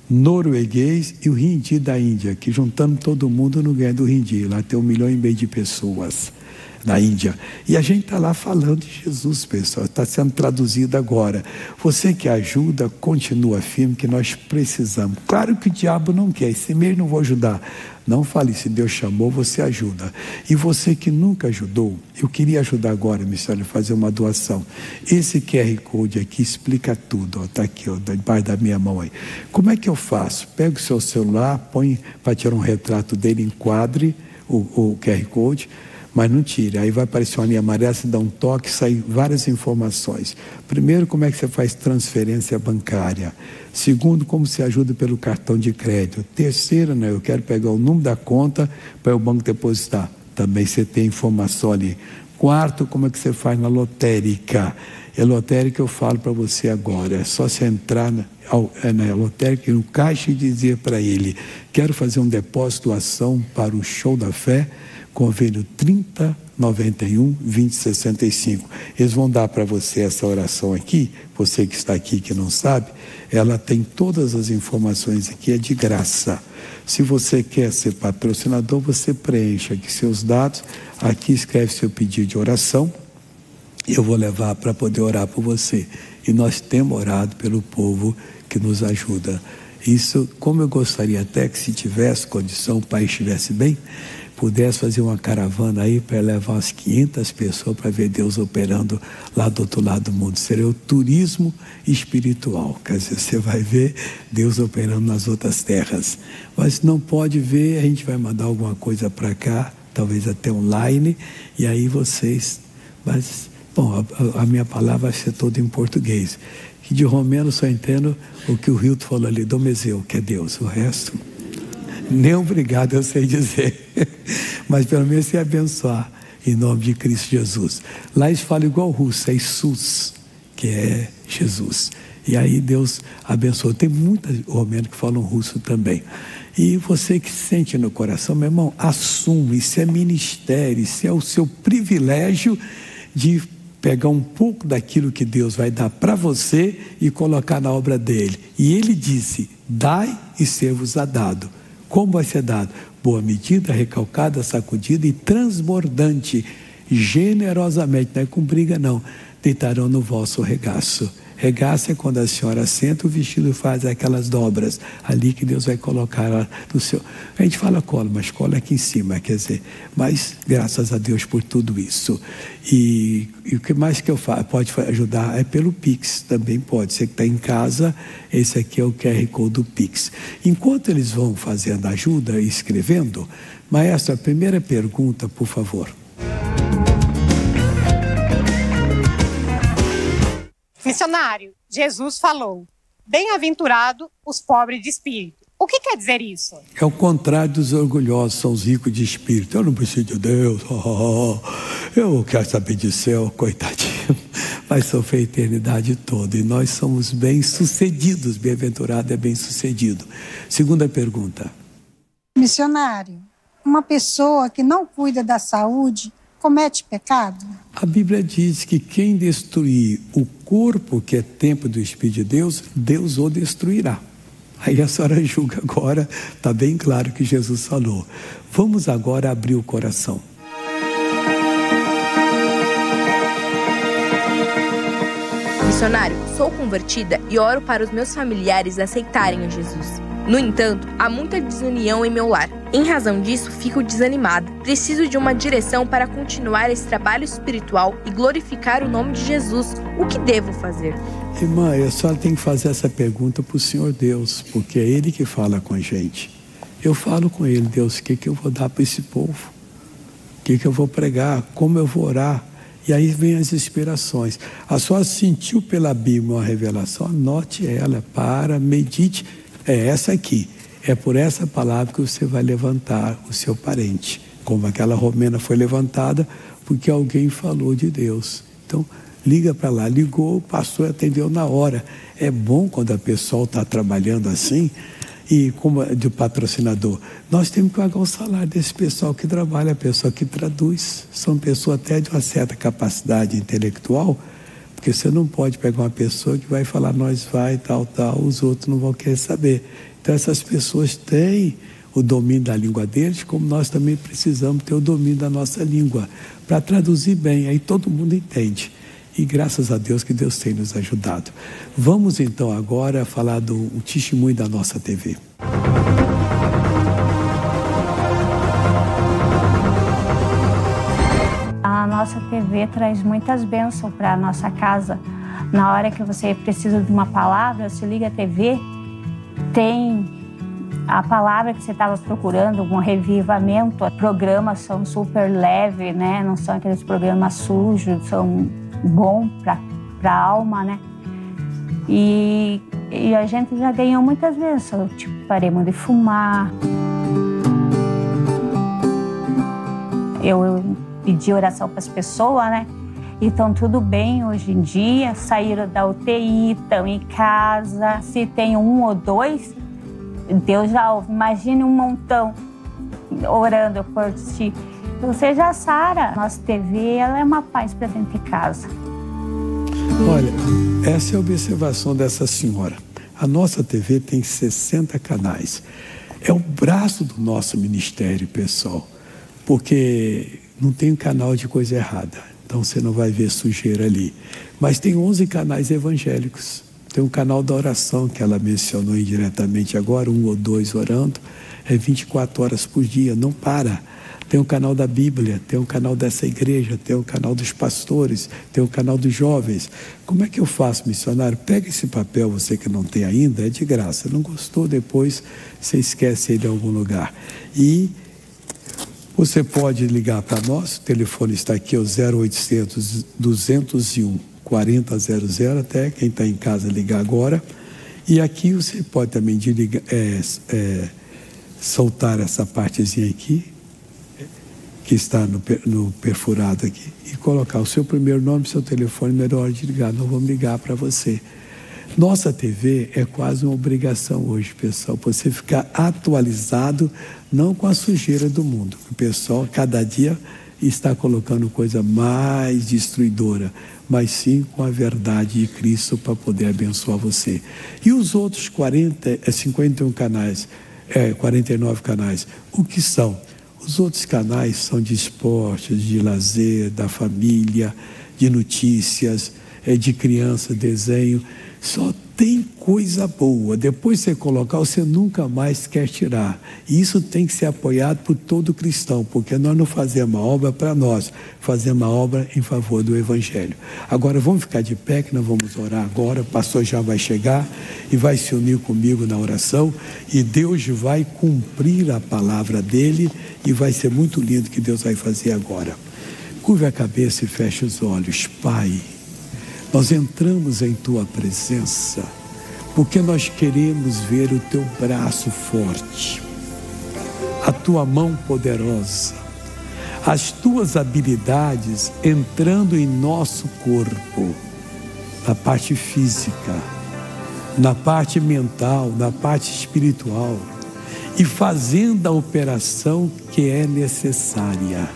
norueguês e o hindi da Índia, que juntando todo mundo não ganha do hindi. Lá tem um milhão e meio de pessoas na Índia. E a gente está lá falando de Jesus, pessoal. Está sendo traduzido agora. Você que ajuda, continua firme que nós precisamos. Claro que o diabo não quer. Esse mês não vou ajudar. Não fale, se Deus chamou, você ajuda. E você que nunca ajudou, eu queria ajudar agora, missionário, fazer uma doação. Esse QR Code aqui explica tudo. Está aqui, ó, debaixo da minha mão aí. Como é que eu faço? Pega o seu celular, põe para tirar um retrato dele, enquadre o, o QR Code mas não tire. Aí vai aparecer uma linha amarela, você dá um toque, sai várias informações. Primeiro, como é que você faz transferência bancária. Segundo, como se ajuda pelo cartão de crédito. Terceiro, né, eu quero pegar o número da conta para o banco depositar. Também você tem informação ali. Quarto, como é que você faz na lotérica. É lotérica eu falo para você agora. É só você entrar na, é, na lotérica, no caixa e dizer para ele: quero fazer um depósito ação para o show da fé convênio 3091 2065. Eles vão dar para você essa oração aqui, você que está aqui que não sabe, ela tem todas as informações aqui, é de graça. Se você quer ser patrocinador, você preenche aqui seus dados, aqui escreve seu pedido de oração, eu vou levar para poder orar por você. E nós temos orado pelo povo que nos ajuda. Isso, como eu gostaria até que se tivesse condição, o país estivesse bem, pudesse fazer uma caravana aí para levar umas 500 pessoas para ver Deus operando lá do outro lado do mundo. Seria o turismo espiritual. Quer dizer, você vai ver Deus operando nas outras terras. Mas não pode ver, a gente vai mandar alguma coisa para cá, talvez até online, e aí vocês. Mas, bom, a, a minha palavra vai ser toda em português. Que de romeno só entendo o que o Hilton falou ali, Domezeu, que é Deus. O resto. Nem obrigado eu sei dizer, mas pelo menos sei abençoar em nome de Cristo Jesus. Lá eles falam igual russo, é Jesus, que é Jesus. E aí Deus abençoou. Tem muitos romanos que falam russo também. E você que sente no coração, meu irmão, assuma, isso é ministério, isso é o seu privilégio de pegar um pouco daquilo que Deus vai dar para você e colocar na obra dele. E ele disse: Dai e ser-vos-á dado. Como vai ser dado? Boa medida, recalcada, sacudida e transbordante, generosamente, não é com briga não, deitarão no vosso regaço. Regaça quando a senhora senta, o vestido faz aquelas dobras, ali que Deus vai colocar no seu. A gente fala colo, mas colo é aqui em cima, quer dizer. Mas graças a Deus por tudo isso. E, e o que mais que eu faço? Pode ajudar é pelo Pix, também pode. Você que está em casa, esse aqui é o QR Code do Pix. Enquanto eles vão fazendo ajuda e escrevendo, maestro, a primeira pergunta, por favor. Missionário, Jesus falou: Bem-aventurado os pobres de espírito. O que quer dizer isso? É o contrário dos orgulhosos, são os ricos de espírito. Eu não preciso de Deus, eu quero saber de céu, coitadinho. Vai sofrer a eternidade toda. E nós somos bem-sucedidos. Bem-aventurado é bem-sucedido. Segunda pergunta. Missionário, uma pessoa que não cuida da saúde comete pecado? A Bíblia diz que quem destruir o corpo, que é templo do Espírito de Deus, Deus o destruirá. Aí a senhora julga agora, está bem claro que Jesus falou. Vamos agora abrir o coração. Missionário, sou convertida e oro para os meus familiares aceitarem a Jesus. No entanto, há muita desunião em meu lar. Em razão disso, fico desanimada. Preciso de uma direção para continuar esse trabalho espiritual e glorificar o nome de Jesus. O que devo fazer? Irmã, a senhora tem que fazer essa pergunta para o Senhor Deus, porque é Ele que fala com a gente. Eu falo com Ele, Deus, o que, que eu vou dar para esse povo? O que, que eu vou pregar? Como eu vou orar? E aí vem as inspirações. A senhora sentiu pela Bíblia uma revelação, anote ela, para, medite. É essa aqui. É por essa palavra que você vai levantar o seu parente. Como aquela romena foi levantada, porque alguém falou de Deus. Então, liga para lá. Ligou, o pastor atendeu na hora. É bom quando a pessoa está trabalhando assim e como de patrocinador, nós temos que pagar o salário desse pessoal que trabalha, a pessoa que traduz. São pessoas até de uma certa capacidade intelectual, porque você não pode pegar uma pessoa que vai falar nós vai, tal, tal, os outros não vão querer saber. Então essas pessoas têm o domínio da língua deles, como nós também precisamos ter o domínio da nossa língua, para traduzir bem, aí todo mundo entende. E graças a Deus que Deus tem nos ajudado. Vamos então agora falar do testemunho da nossa TV. Nossa TV traz muitas bênçãos para a nossa casa. Na hora que você precisa de uma palavra, você liga a TV, tem a palavra que você estava procurando, um revivamento. Programas são super leves, né? Não são aqueles programas sujos, são bom para a alma, né? E, e a gente já ganhou muitas vezes, tipo, paremos de fumar. Eu, eu pedi oração para as pessoas, né? E estão tudo bem hoje em dia, saíram da UTI, estão em casa. Se tem um ou dois, Deus já ouve. Imagine um montão orando por ti. Você já Sara, nossa TV, ela é uma paz para dentro de casa. Olha, essa é a observação dessa senhora. A nossa TV tem 60 canais. É o braço do nosso ministério, pessoal, porque não tem um canal de coisa errada. Então você não vai ver sujeira ali. Mas tem 11 canais evangélicos. Tem um canal da oração que ela mencionou indiretamente agora, um ou dois orando. É 24 horas por dia, não para. Tem o um canal da Bíblia, tem o um canal dessa igreja, tem o um canal dos pastores, tem o canal dos jovens. Como é que eu faço, missionário? Pega esse papel, você que não tem ainda, é de graça. Não gostou, depois você esquece ele em algum lugar. E você pode ligar para nós, o telefone está aqui, é o 0800 201 4000, até quem está em casa ligar agora. E aqui você pode também é, é, soltar essa partezinha aqui, que está no, no, perfurado aqui, e colocar o seu primeiro nome, seu telefone, melhor de ligar. Não vamos ligar para você. Nossa TV é quase uma obrigação hoje, pessoal, você ficar atualizado, não com a sujeira do mundo. O pessoal, cada dia, está colocando coisa mais destruidora, mas sim com a verdade de Cristo para poder abençoar você. E os outros 40, 51 canais, é, 49 canais, o que são? Os outros canais são de esportes, de lazer, da família, de notícias, é, de criança, desenho. Só tem coisa boa. Depois você colocar, você nunca mais quer tirar. E isso tem que ser apoiado por todo cristão, porque nós não fazemos uma obra para nós, fazemos uma obra em favor do Evangelho. Agora vamos ficar de pé, que nós vamos orar agora. O pastor já vai chegar e vai se unir comigo na oração. E Deus vai cumprir a palavra dele e vai ser muito lindo o que Deus vai fazer agora. Curve a cabeça e feche os olhos. Pai. Nós entramos em tua presença porque nós queremos ver o teu braço forte, a tua mão poderosa, as tuas habilidades entrando em nosso corpo, na parte física, na parte mental, na parte espiritual e fazendo a operação que é necessária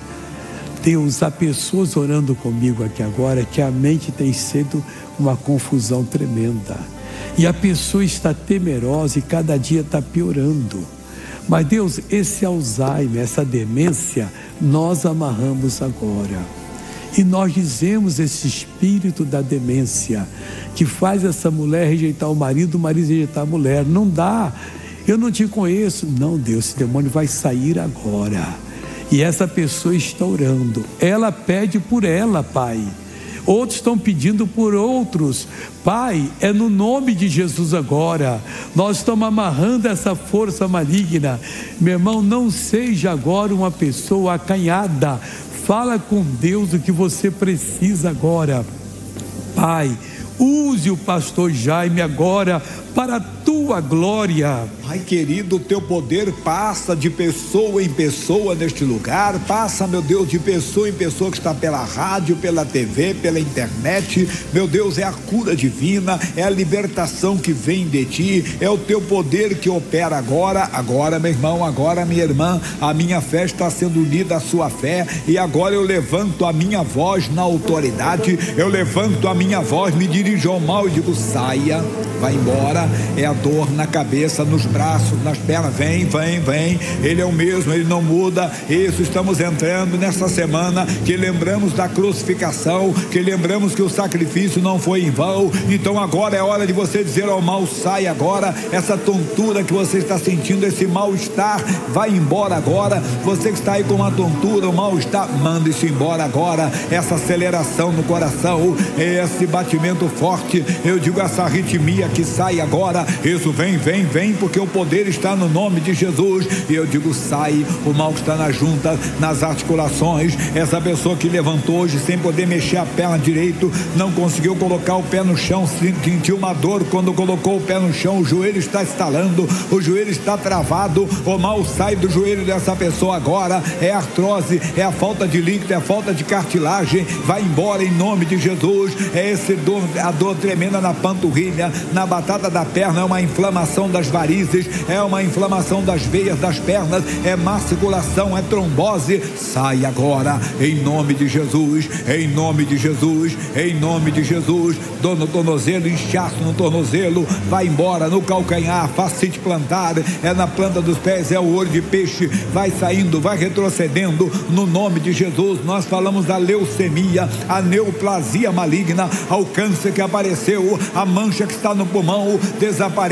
Deus, há pessoas orando comigo aqui agora que a mente tem sido uma confusão tremenda. E a pessoa está temerosa e cada dia está piorando. Mas Deus, esse Alzheimer, essa demência, nós amarramos agora. E nós dizemos esse espírito da demência que faz essa mulher rejeitar o marido, o marido rejeitar a mulher. Não dá. Eu não te conheço. Não, Deus, esse demônio vai sair agora. E essa pessoa está orando. Ela pede por ela, Pai. Outros estão pedindo por outros. Pai, é no nome de Jesus agora. Nós estamos amarrando essa força maligna. Meu irmão, não seja agora uma pessoa acanhada. Fala com Deus o que você precisa agora. Pai, use o pastor Jaime agora para tua glória. Pai querido, o teu poder passa de pessoa em pessoa neste lugar, passa, meu Deus, de pessoa em pessoa que está pela rádio, pela TV, pela internet. Meu Deus, é a cura divina, é a libertação que vem de ti, é o teu poder que opera agora. Agora, meu irmão, agora, minha irmã, a minha fé está sendo unida à sua fé e agora eu levanto a minha voz na autoridade, eu levanto a minha voz, me dirijo ao mal e digo: saia, vai embora é a dor na cabeça, nos braços, nas pernas. Vem, vem, vem. Ele é o mesmo, ele não muda. Isso, estamos entrando nessa semana que lembramos da crucificação, que lembramos que o sacrifício não foi em vão. Então agora é hora de você dizer ao mal: sai agora. Essa tontura que você está sentindo, esse mal-estar, vai embora agora. Você que está aí com uma tontura, o mal-estar, manda isso embora agora. Essa aceleração no coração, esse batimento forte, eu digo essa arritmia que sai agora. Isso vem, vem, vem, porque o poder está no nome de Jesus. E eu digo: sai, o mal está na junta, nas articulações. Essa pessoa que levantou hoje sem poder mexer a perna direito, não conseguiu colocar o pé no chão, sentiu uma dor quando colocou o pé no chão, o joelho está estalando, o joelho está travado. O mal sai do joelho dessa pessoa agora. É artrose, é a falta de líquido, é a falta de cartilagem. Vai embora em nome de Jesus. É esse dor, a dor tremenda na panturrilha, na batata da perna, é uma inflamação das varizes, é uma inflamação das veias das pernas, é má circulação, é trombose. Sai agora, em nome de Jesus, em nome de Jesus, em nome de Jesus. Dor no tornozelo, inchaço no tornozelo, vai embora no calcanhar, facite plantar, é na planta dos pés, é o olho de peixe, vai saindo, vai retrocedendo, no nome de Jesus. Nós falamos da leucemia, a neoplasia maligna, ao câncer que apareceu, a mancha que está no pulmão,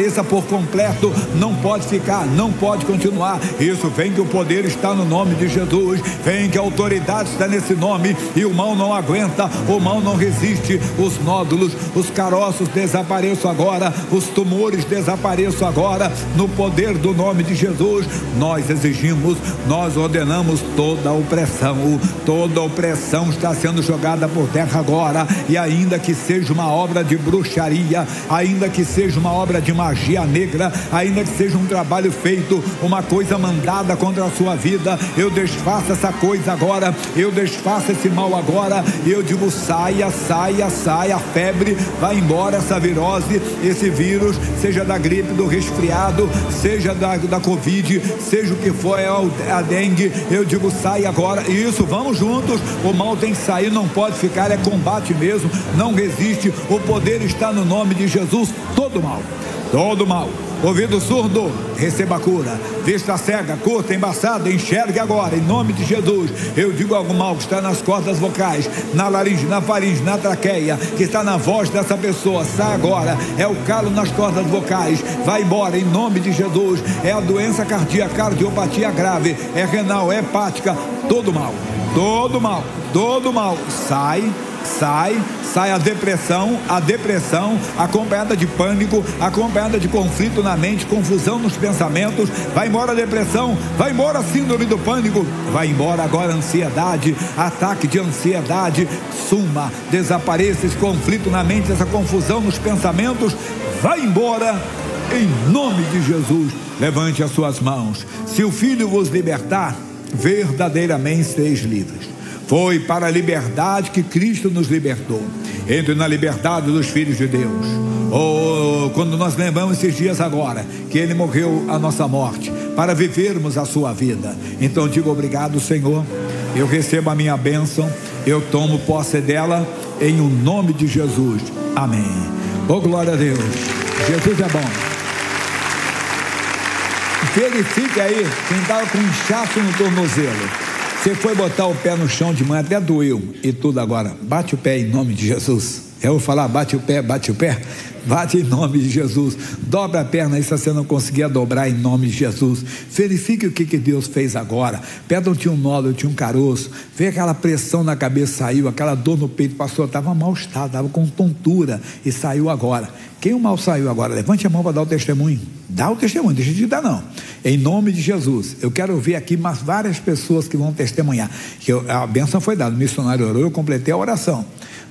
desapareça por completo, não pode ficar, não pode continuar. Isso vem que o poder está no nome de Jesus, vem que a autoridade está nesse nome e o mal não aguenta, o mal não resiste. Os nódulos, os caroços desapareçam agora, os tumores desapareçam agora, no poder do nome de Jesus. Nós exigimos, nós ordenamos toda a opressão, toda a opressão está sendo jogada por terra agora, e ainda que seja uma obra de bruxaria, ainda que seja uma obra de magia negra, ainda que seja um trabalho feito, uma coisa mandada contra a sua vida, eu desfaço essa coisa agora, eu desfaço esse mal agora, eu digo: saia, saia, saia, a febre, vai embora essa virose, esse vírus, seja da gripe, do resfriado, seja da, da Covid, seja o que for, é a dengue, eu digo: sai agora, isso, vamos juntos, o mal tem que sair, não pode ficar, é combate mesmo, não resiste, o poder está no nome de Jesus, todo mal, todo mal. Ouvido surdo, receba cura. Vista cega, curta, embaçada, enxergue agora, em nome de Jesus. Eu digo algo mal que está nas cordas vocais, na laringe, na faringe, na traqueia, que está na voz dessa pessoa. Sai agora. É o calo nas cordas vocais. Vai embora, em nome de Jesus. É a doença cardíaca, cardiopatia grave, é renal, é hepática, todo mal, todo mal, todo mal. Sai sai, sai a depressão, a depressão acompanhada de pânico, acompanhada de conflito na mente, confusão nos pensamentos, vai embora a depressão, vai embora a síndrome do pânico, vai embora agora a ansiedade, ataque de ansiedade, suma, desapareça esse conflito na mente, essa confusão nos pensamentos, vai embora em nome de Jesus. Levante as suas mãos. Se o Filho vos libertar, verdadeiramente seis livres. Foi para a liberdade que Cristo nos libertou. Entre na liberdade dos filhos de Deus. Oh, quando nós lembramos esses dias agora que Ele morreu a nossa morte para vivermos a sua vida. Então digo obrigado, Senhor. Eu recebo a minha bênção, eu tomo posse dela em o nome de Jesus. Amém. Oh, glória a Deus. Jesus é bom. Verifique aí quem estava com inchaço no tornozelo. Você foi botar o pé no chão de manhã, até doeu e tudo agora. Bate o pé em nome de Jesus. Eu vou falar, bate o pé, bate o pé. Bate em nome de Jesus. Dobra a perna aí se você não conseguir dobrar em nome de Jesus. Verifique o que, que Deus fez agora. Pedro tinha um nódulo, tinha um caroço. Vê aquela pressão na cabeça, saiu. Aquela dor no peito passou. Estava mal estado, estava com tontura e saiu agora. Quem o mal saiu agora? Levante a mão para dar o testemunho. Dá o testemunho, deixa de dar não. Em nome de Jesus. Eu quero ver aqui mais várias pessoas que vão testemunhar. Que a bênção foi dada. O missionário orou, eu completei a oração.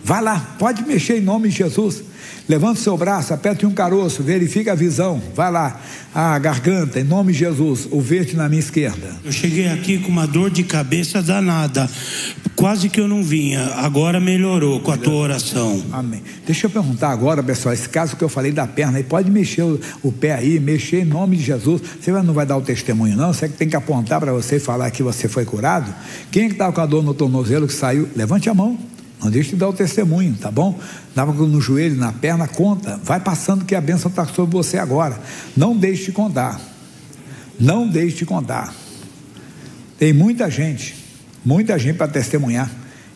Vai lá, pode mexer em nome de Jesus. Levanta o seu braço, aperte um caroço, verifica a visão. Vai lá. A garganta, em nome de Jesus. O verde na minha esquerda. Eu cheguei aqui com uma dor de cabeça danada. Quase que eu não vinha. Agora melhorou com a tua oração. Amém. Deixa eu perguntar agora, pessoal, esse caso que eu falei da perna aí, pode mexer o, o pé aí, mexer em nome de Jesus. Você não vai dar o testemunho, não? Você tem que apontar para você e falar que você foi curado? Quem é que estava com a dor no tornozelo que saiu? Levante a mão. Não deixe de dar o testemunho, tá bom? Dava no joelho, na perna, conta. Vai passando que a bênção está sobre você agora. Não deixe de contar. Não deixe de contar. Tem muita gente, muita gente para testemunhar.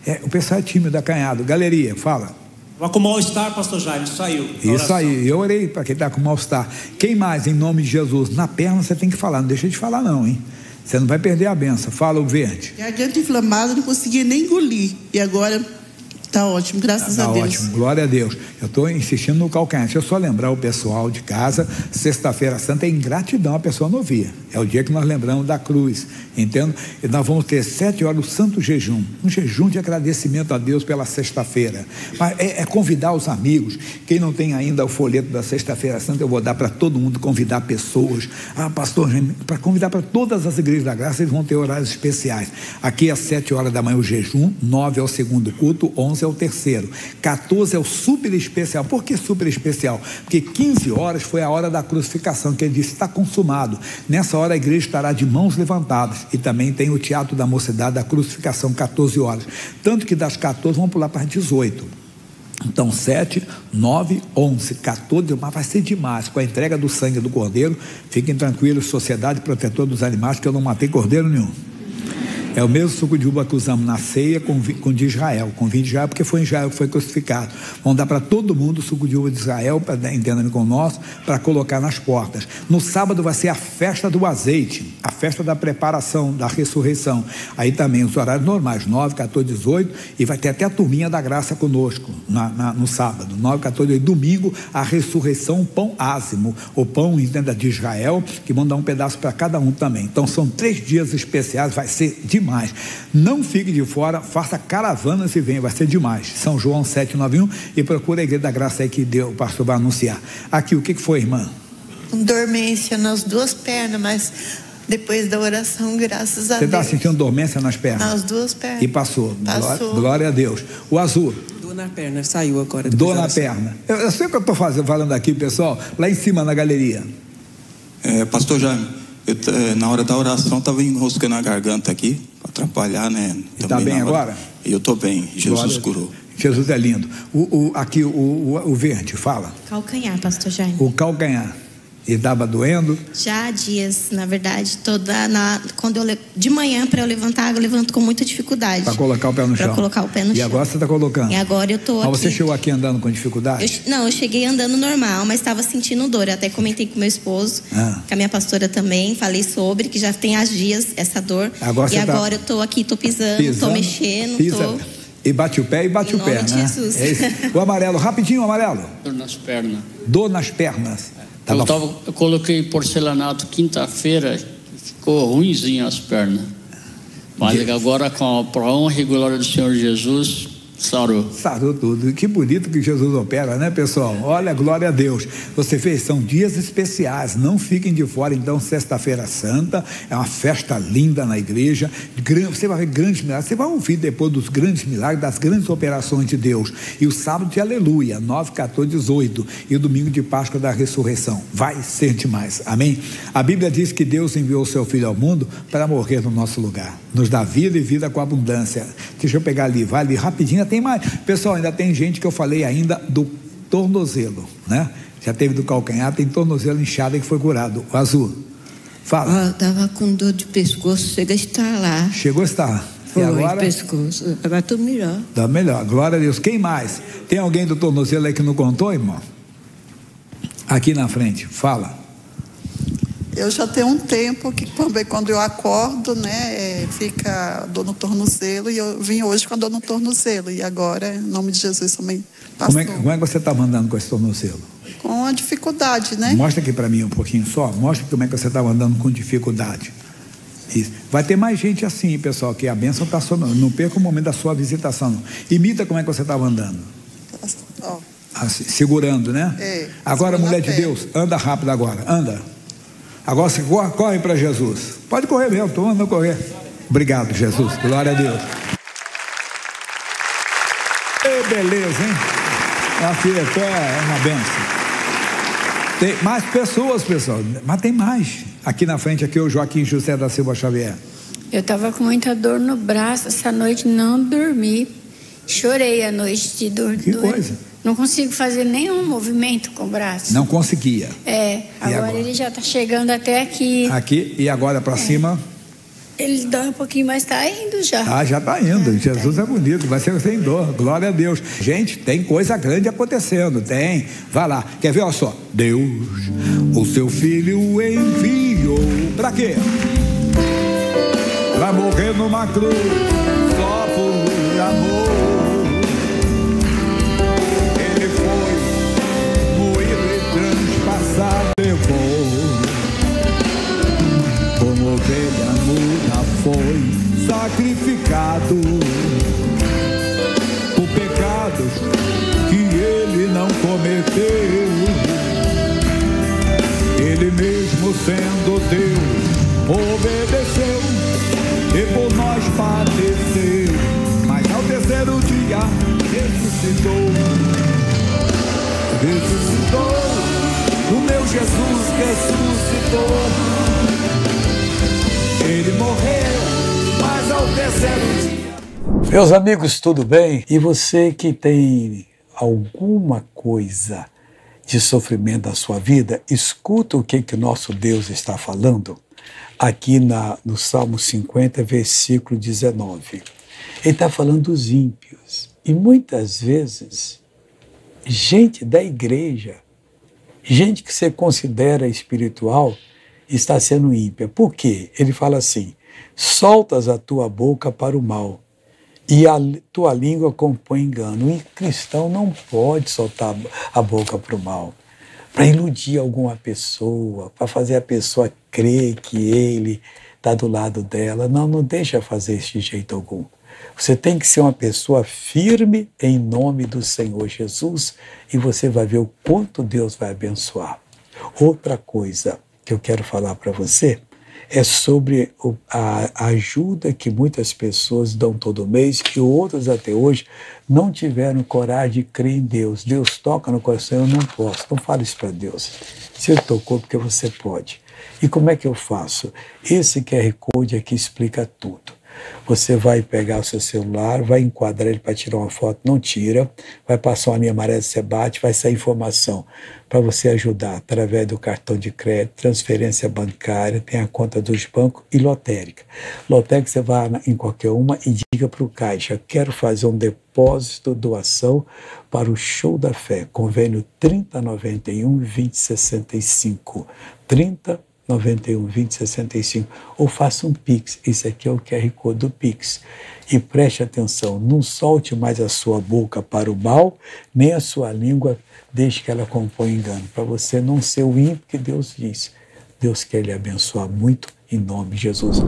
É, o pessoal é tímido, acanhado. Galeria, fala. Vai com mal-estar, pastor Jaime, saiu. Isso aí, eu orei para quem está com mal-estar. Quem mais, em nome de Jesus? Na perna você tem que falar, não deixa de falar, não, hein? Você não vai perder a benção. Fala o verde. Garganta inflamada, não conseguia nem engolir. E agora Está ótimo, graças tá a Deus. ótimo, glória a Deus. Eu estou insistindo no calcanhar. Deixa eu só lembrar o pessoal de casa, sexta-feira santa é ingratidão, a pessoa não via. É o dia que nós lembramos da cruz, entendo? E nós vamos ter sete horas do santo jejum, um jejum de agradecimento a Deus pela sexta-feira. Mas é, é, convidar os amigos. Quem não tem ainda o folheto da sexta-feira santa, eu vou dar para todo mundo, convidar pessoas. Ah, pastor, para convidar para todas as igrejas da graça, eles vão ter horários especiais. Aqui às sete horas da manhã o jejum, nove é o segundo culto, onze é o terceiro. 14 é o super especial. Por que super especial? Porque 15 horas foi a hora da crucificação, que ele disse: está consumado. Nessa hora a igreja estará de mãos levantadas. E também tem o teatro da mocidade da crucificação, 14 horas. Tanto que das 14 vão pular para as 18. Então, 7, 9, 11, 14, mas vai ser demais. Com a entrega do sangue do cordeiro, fiquem tranquilos, Sociedade Protetora dos Animais, que eu não matei cordeiro nenhum. É o mesmo suco de uva que usamos na ceia com, com de Israel, com vinho de Israel, porque foi em Israel que foi crucificado. Vamos dar para todo mundo o suco de uva de Israel, entenda-me com nós, para colocar nas portas. No sábado vai ser a festa do azeite, a festa da preparação, da ressurreição. Aí também os horários normais, 9, 14, 18, e vai ter até a turminha da graça conosco na, na, no sábado, 9, 14, 18. Domingo, a ressurreição, pão ázimo, o pão, entenda, de Israel, que vão dar um pedaço para cada um também. Então são três dias especiais, vai ser de demais. Não fique de fora, faça caravana se vem, vai ser demais. São João 791 e procura a Igreja da Graça aí que deu, o pastor vai anunciar. Aqui, o que foi, irmã? Dormência nas duas pernas, mas depois da oração, graças a Você Deus. está sentindo dormência nas pernas? Nas duas pernas. E passou. Passou. Glória, glória a Deus. O azul. Dor na perna, saiu agora. Dor na perna. Eu, eu sei o que eu estou falando aqui, pessoal, lá em cima na galeria. É, pastor Jaime, eu, na hora da oração estava enroscando a garganta aqui, para atrapalhar, né? Está bem agora? Eu estou bem, Jesus Glória. curou. Jesus é lindo. O, o, aqui o, o, o verde, fala. Calcanhar, pastor Jaime. O calcanhar. E estava doendo? Já há dias, na verdade, toda na, quando eu de manhã para eu levantar, eu levanto com muita dificuldade. Para colocar o pé no pra chão. colocar o pé no e chão. agora você está colocando? E agora eu tô Mas aqui. você chegou aqui andando com dificuldade? Eu- não, eu cheguei andando normal, mas estava sentindo dor. Eu até comentei com meu esposo, Ah. com a minha pastora também, falei sobre que já tem há dias essa dor. Agora e tá agora eu tô aqui, tô pisando, Pisando, tô mexendo, pisa, tô. E bate o pé e bate Em o pé, né? Jesus. É isso. O amarelo, rapidinho o amarelo. Dor nas pernas. Dor nas pernas. Eu, tava, eu coloquei porcelanato quinta-feira, ficou ruimzinho as pernas. Mas agora, com a honra e glória do Senhor Jesus, sarou. Sarou tudo. Que bonito que Jesus opera, né, pessoal? Olha, glória a Deus. Você vê, são dias especiais. Não fiquem de fora, então, sexta-feira santa. É uma festa linda na igreja. Você vai ver grandes milagres. Você vai ouvir depois dos grandes milagres, das grandes operações de Deus. E o sábado de aleluia, 9, 14, 18. E o domingo de Páscoa da ressurreição. Vai ser demais. Amém? A Bíblia diz que Deus enviou o seu Filho ao mundo para morrer no nosso lugar. Nos dá vida e vida com abundância. Deixa eu pegar ali, vai ali rapidinho. Ainda tem mais. Pessoal, ainda tem gente que eu falei ainda do tornozelo, né? Já teve do calcanhar, tem tornozelo inchado que foi curado. O azul. Fala. Ah, tava com dor de pescoço, chega a estar lá. Chegou a estar. Foi, e agora? pescoço. Agora estou melhor. Dá melhor. Glória a Deus. Quem mais? Tem alguém do tornozelo aí que não contou, irmão? Aqui na frente, fala. Eu já tenho um tempo que também quando eu acordo, né, é, fica dor no tornozelo e eu vim hoje com a dor no tornozelo e agora, em nome de Jesus, também passou. Como é, como é que você estava andando com esse tornozelo? Com a dificuldade, né? Mostra aqui para mim um pouquinho só. Mostra como é que você estava andando com dificuldade. Isso. Vai ter mais gente assim, pessoal, que a bênção está só. Não perca o momento da sua visitação. Não. Imita como é que você estava andando. Ó, Assim, segurando, né? É, agora, mulher de. Deus, anda rápido agora, anda. Agora você corre, para Jesus. Pode correr mesmo, estou andando correr. Obrigado, Jesus. Glória a Deus. Ei, beleza, hein? A filha é uma benção. Tem mais pessoas, pessoal. Mas tem mais. Aqui na frente, aqui o Joaquim José da Silva Xavier. Eu tava com muita dor no braço, essa noite não dormi. Chorei a noite de dor. Que dor. coisa. Não consigo fazer nenhum movimento com o braço. Não conseguia. É, agora, agora? ele já tá chegando até aqui. Aqui e agora para cima. Ele dói um pouquinho, mas tá indo já. Ah, já está indo. Jesus é bonito, vai ser sem dor. Glória a Deus. Gente, tem coisa grande acontecendo. Tem. Vai lá. Quer ver? Olha só. Deus, o seu filho enviou. Para quê? Para morrer numa cruz. Só por amor. Foi sacrificado por pecados que ele não cometeu. Ele mesmo sendo Deus obedeceu e por nós padeceu. Mas ao terceiro dia ressuscitou. Ressuscitou. O meu Jesus ressuscitou. Ele morreu, mas ao terceiro dia. Meus amigos, tudo bem? E você que tem alguma coisa de sofrimento na sua vida, escuta o que que nosso Deus está falando aqui na, no Salmo 50, versículo 19. Ele está falando dos ímpios. E muitas vezes, gente da igreja, gente que você considera espiritual, está sendo ímpia. Por quê? Ele fala assim: soltas a tua boca para o mal e a tua língua compõe engano. E cristão não pode soltar a boca para o mal, para iludir alguma pessoa, para fazer a pessoa crer que ele está do lado dela. Não, não deixa fazer isso de jeito algum. Você tem que ser uma pessoa firme em nome do Senhor Jesus e você vai ver o quanto Deus vai abençoar. Outra coisa que eu quero falar para você é sobre a ajuda que muitas pessoas dão todo mês e outras até hoje não tiveram coragem de crer em Deus. Deus toca no coração, eu não posso. Não fale isso para Deus. Se Ele tocou, porque você pode. E como é que eu faço? Esse QR Code aqui explica tudo. Você vai pegar o seu celular, vai enquadrar ele para tirar uma foto, não tira, vai passar uma linha amarela, você bate, vai sair informação para você ajudar através do cartão de crédito, transferência bancária, tem a conta dos bancos e lotérica. Lotérica você vai em qualquer uma e diga para o caixa, quero fazer um depósito, doação para o Show da Fé, convênio 3091 2065. 30 91 20 65 ou faça um Pix. Esse aqui é o QR Code do Pix. E preste atenção, não solte mais a sua boca para o mal, nem a sua língua deixe que ela compõe engano, para você não ser o ímpio que Deus diz. Deus quer lhe abençoar muito em nome de Jesus.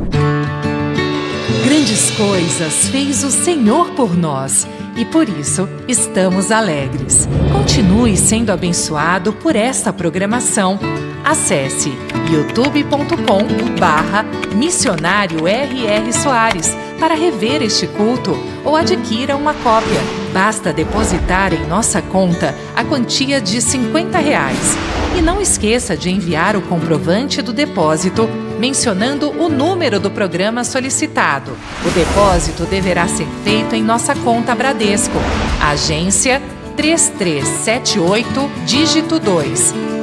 Grandes coisas fez o Senhor por nós e por isso estamos alegres. Continue sendo abençoado por esta programação. Acesse youtube.com barra missionário RR Soares para rever este culto ou adquira uma cópia. Basta depositar em nossa conta a quantia de 50 reais. E não esqueça de enviar o comprovante do depósito mencionando o número do programa solicitado. O depósito deverá ser feito em nossa conta Bradesco. Agência 3378, dígito 2.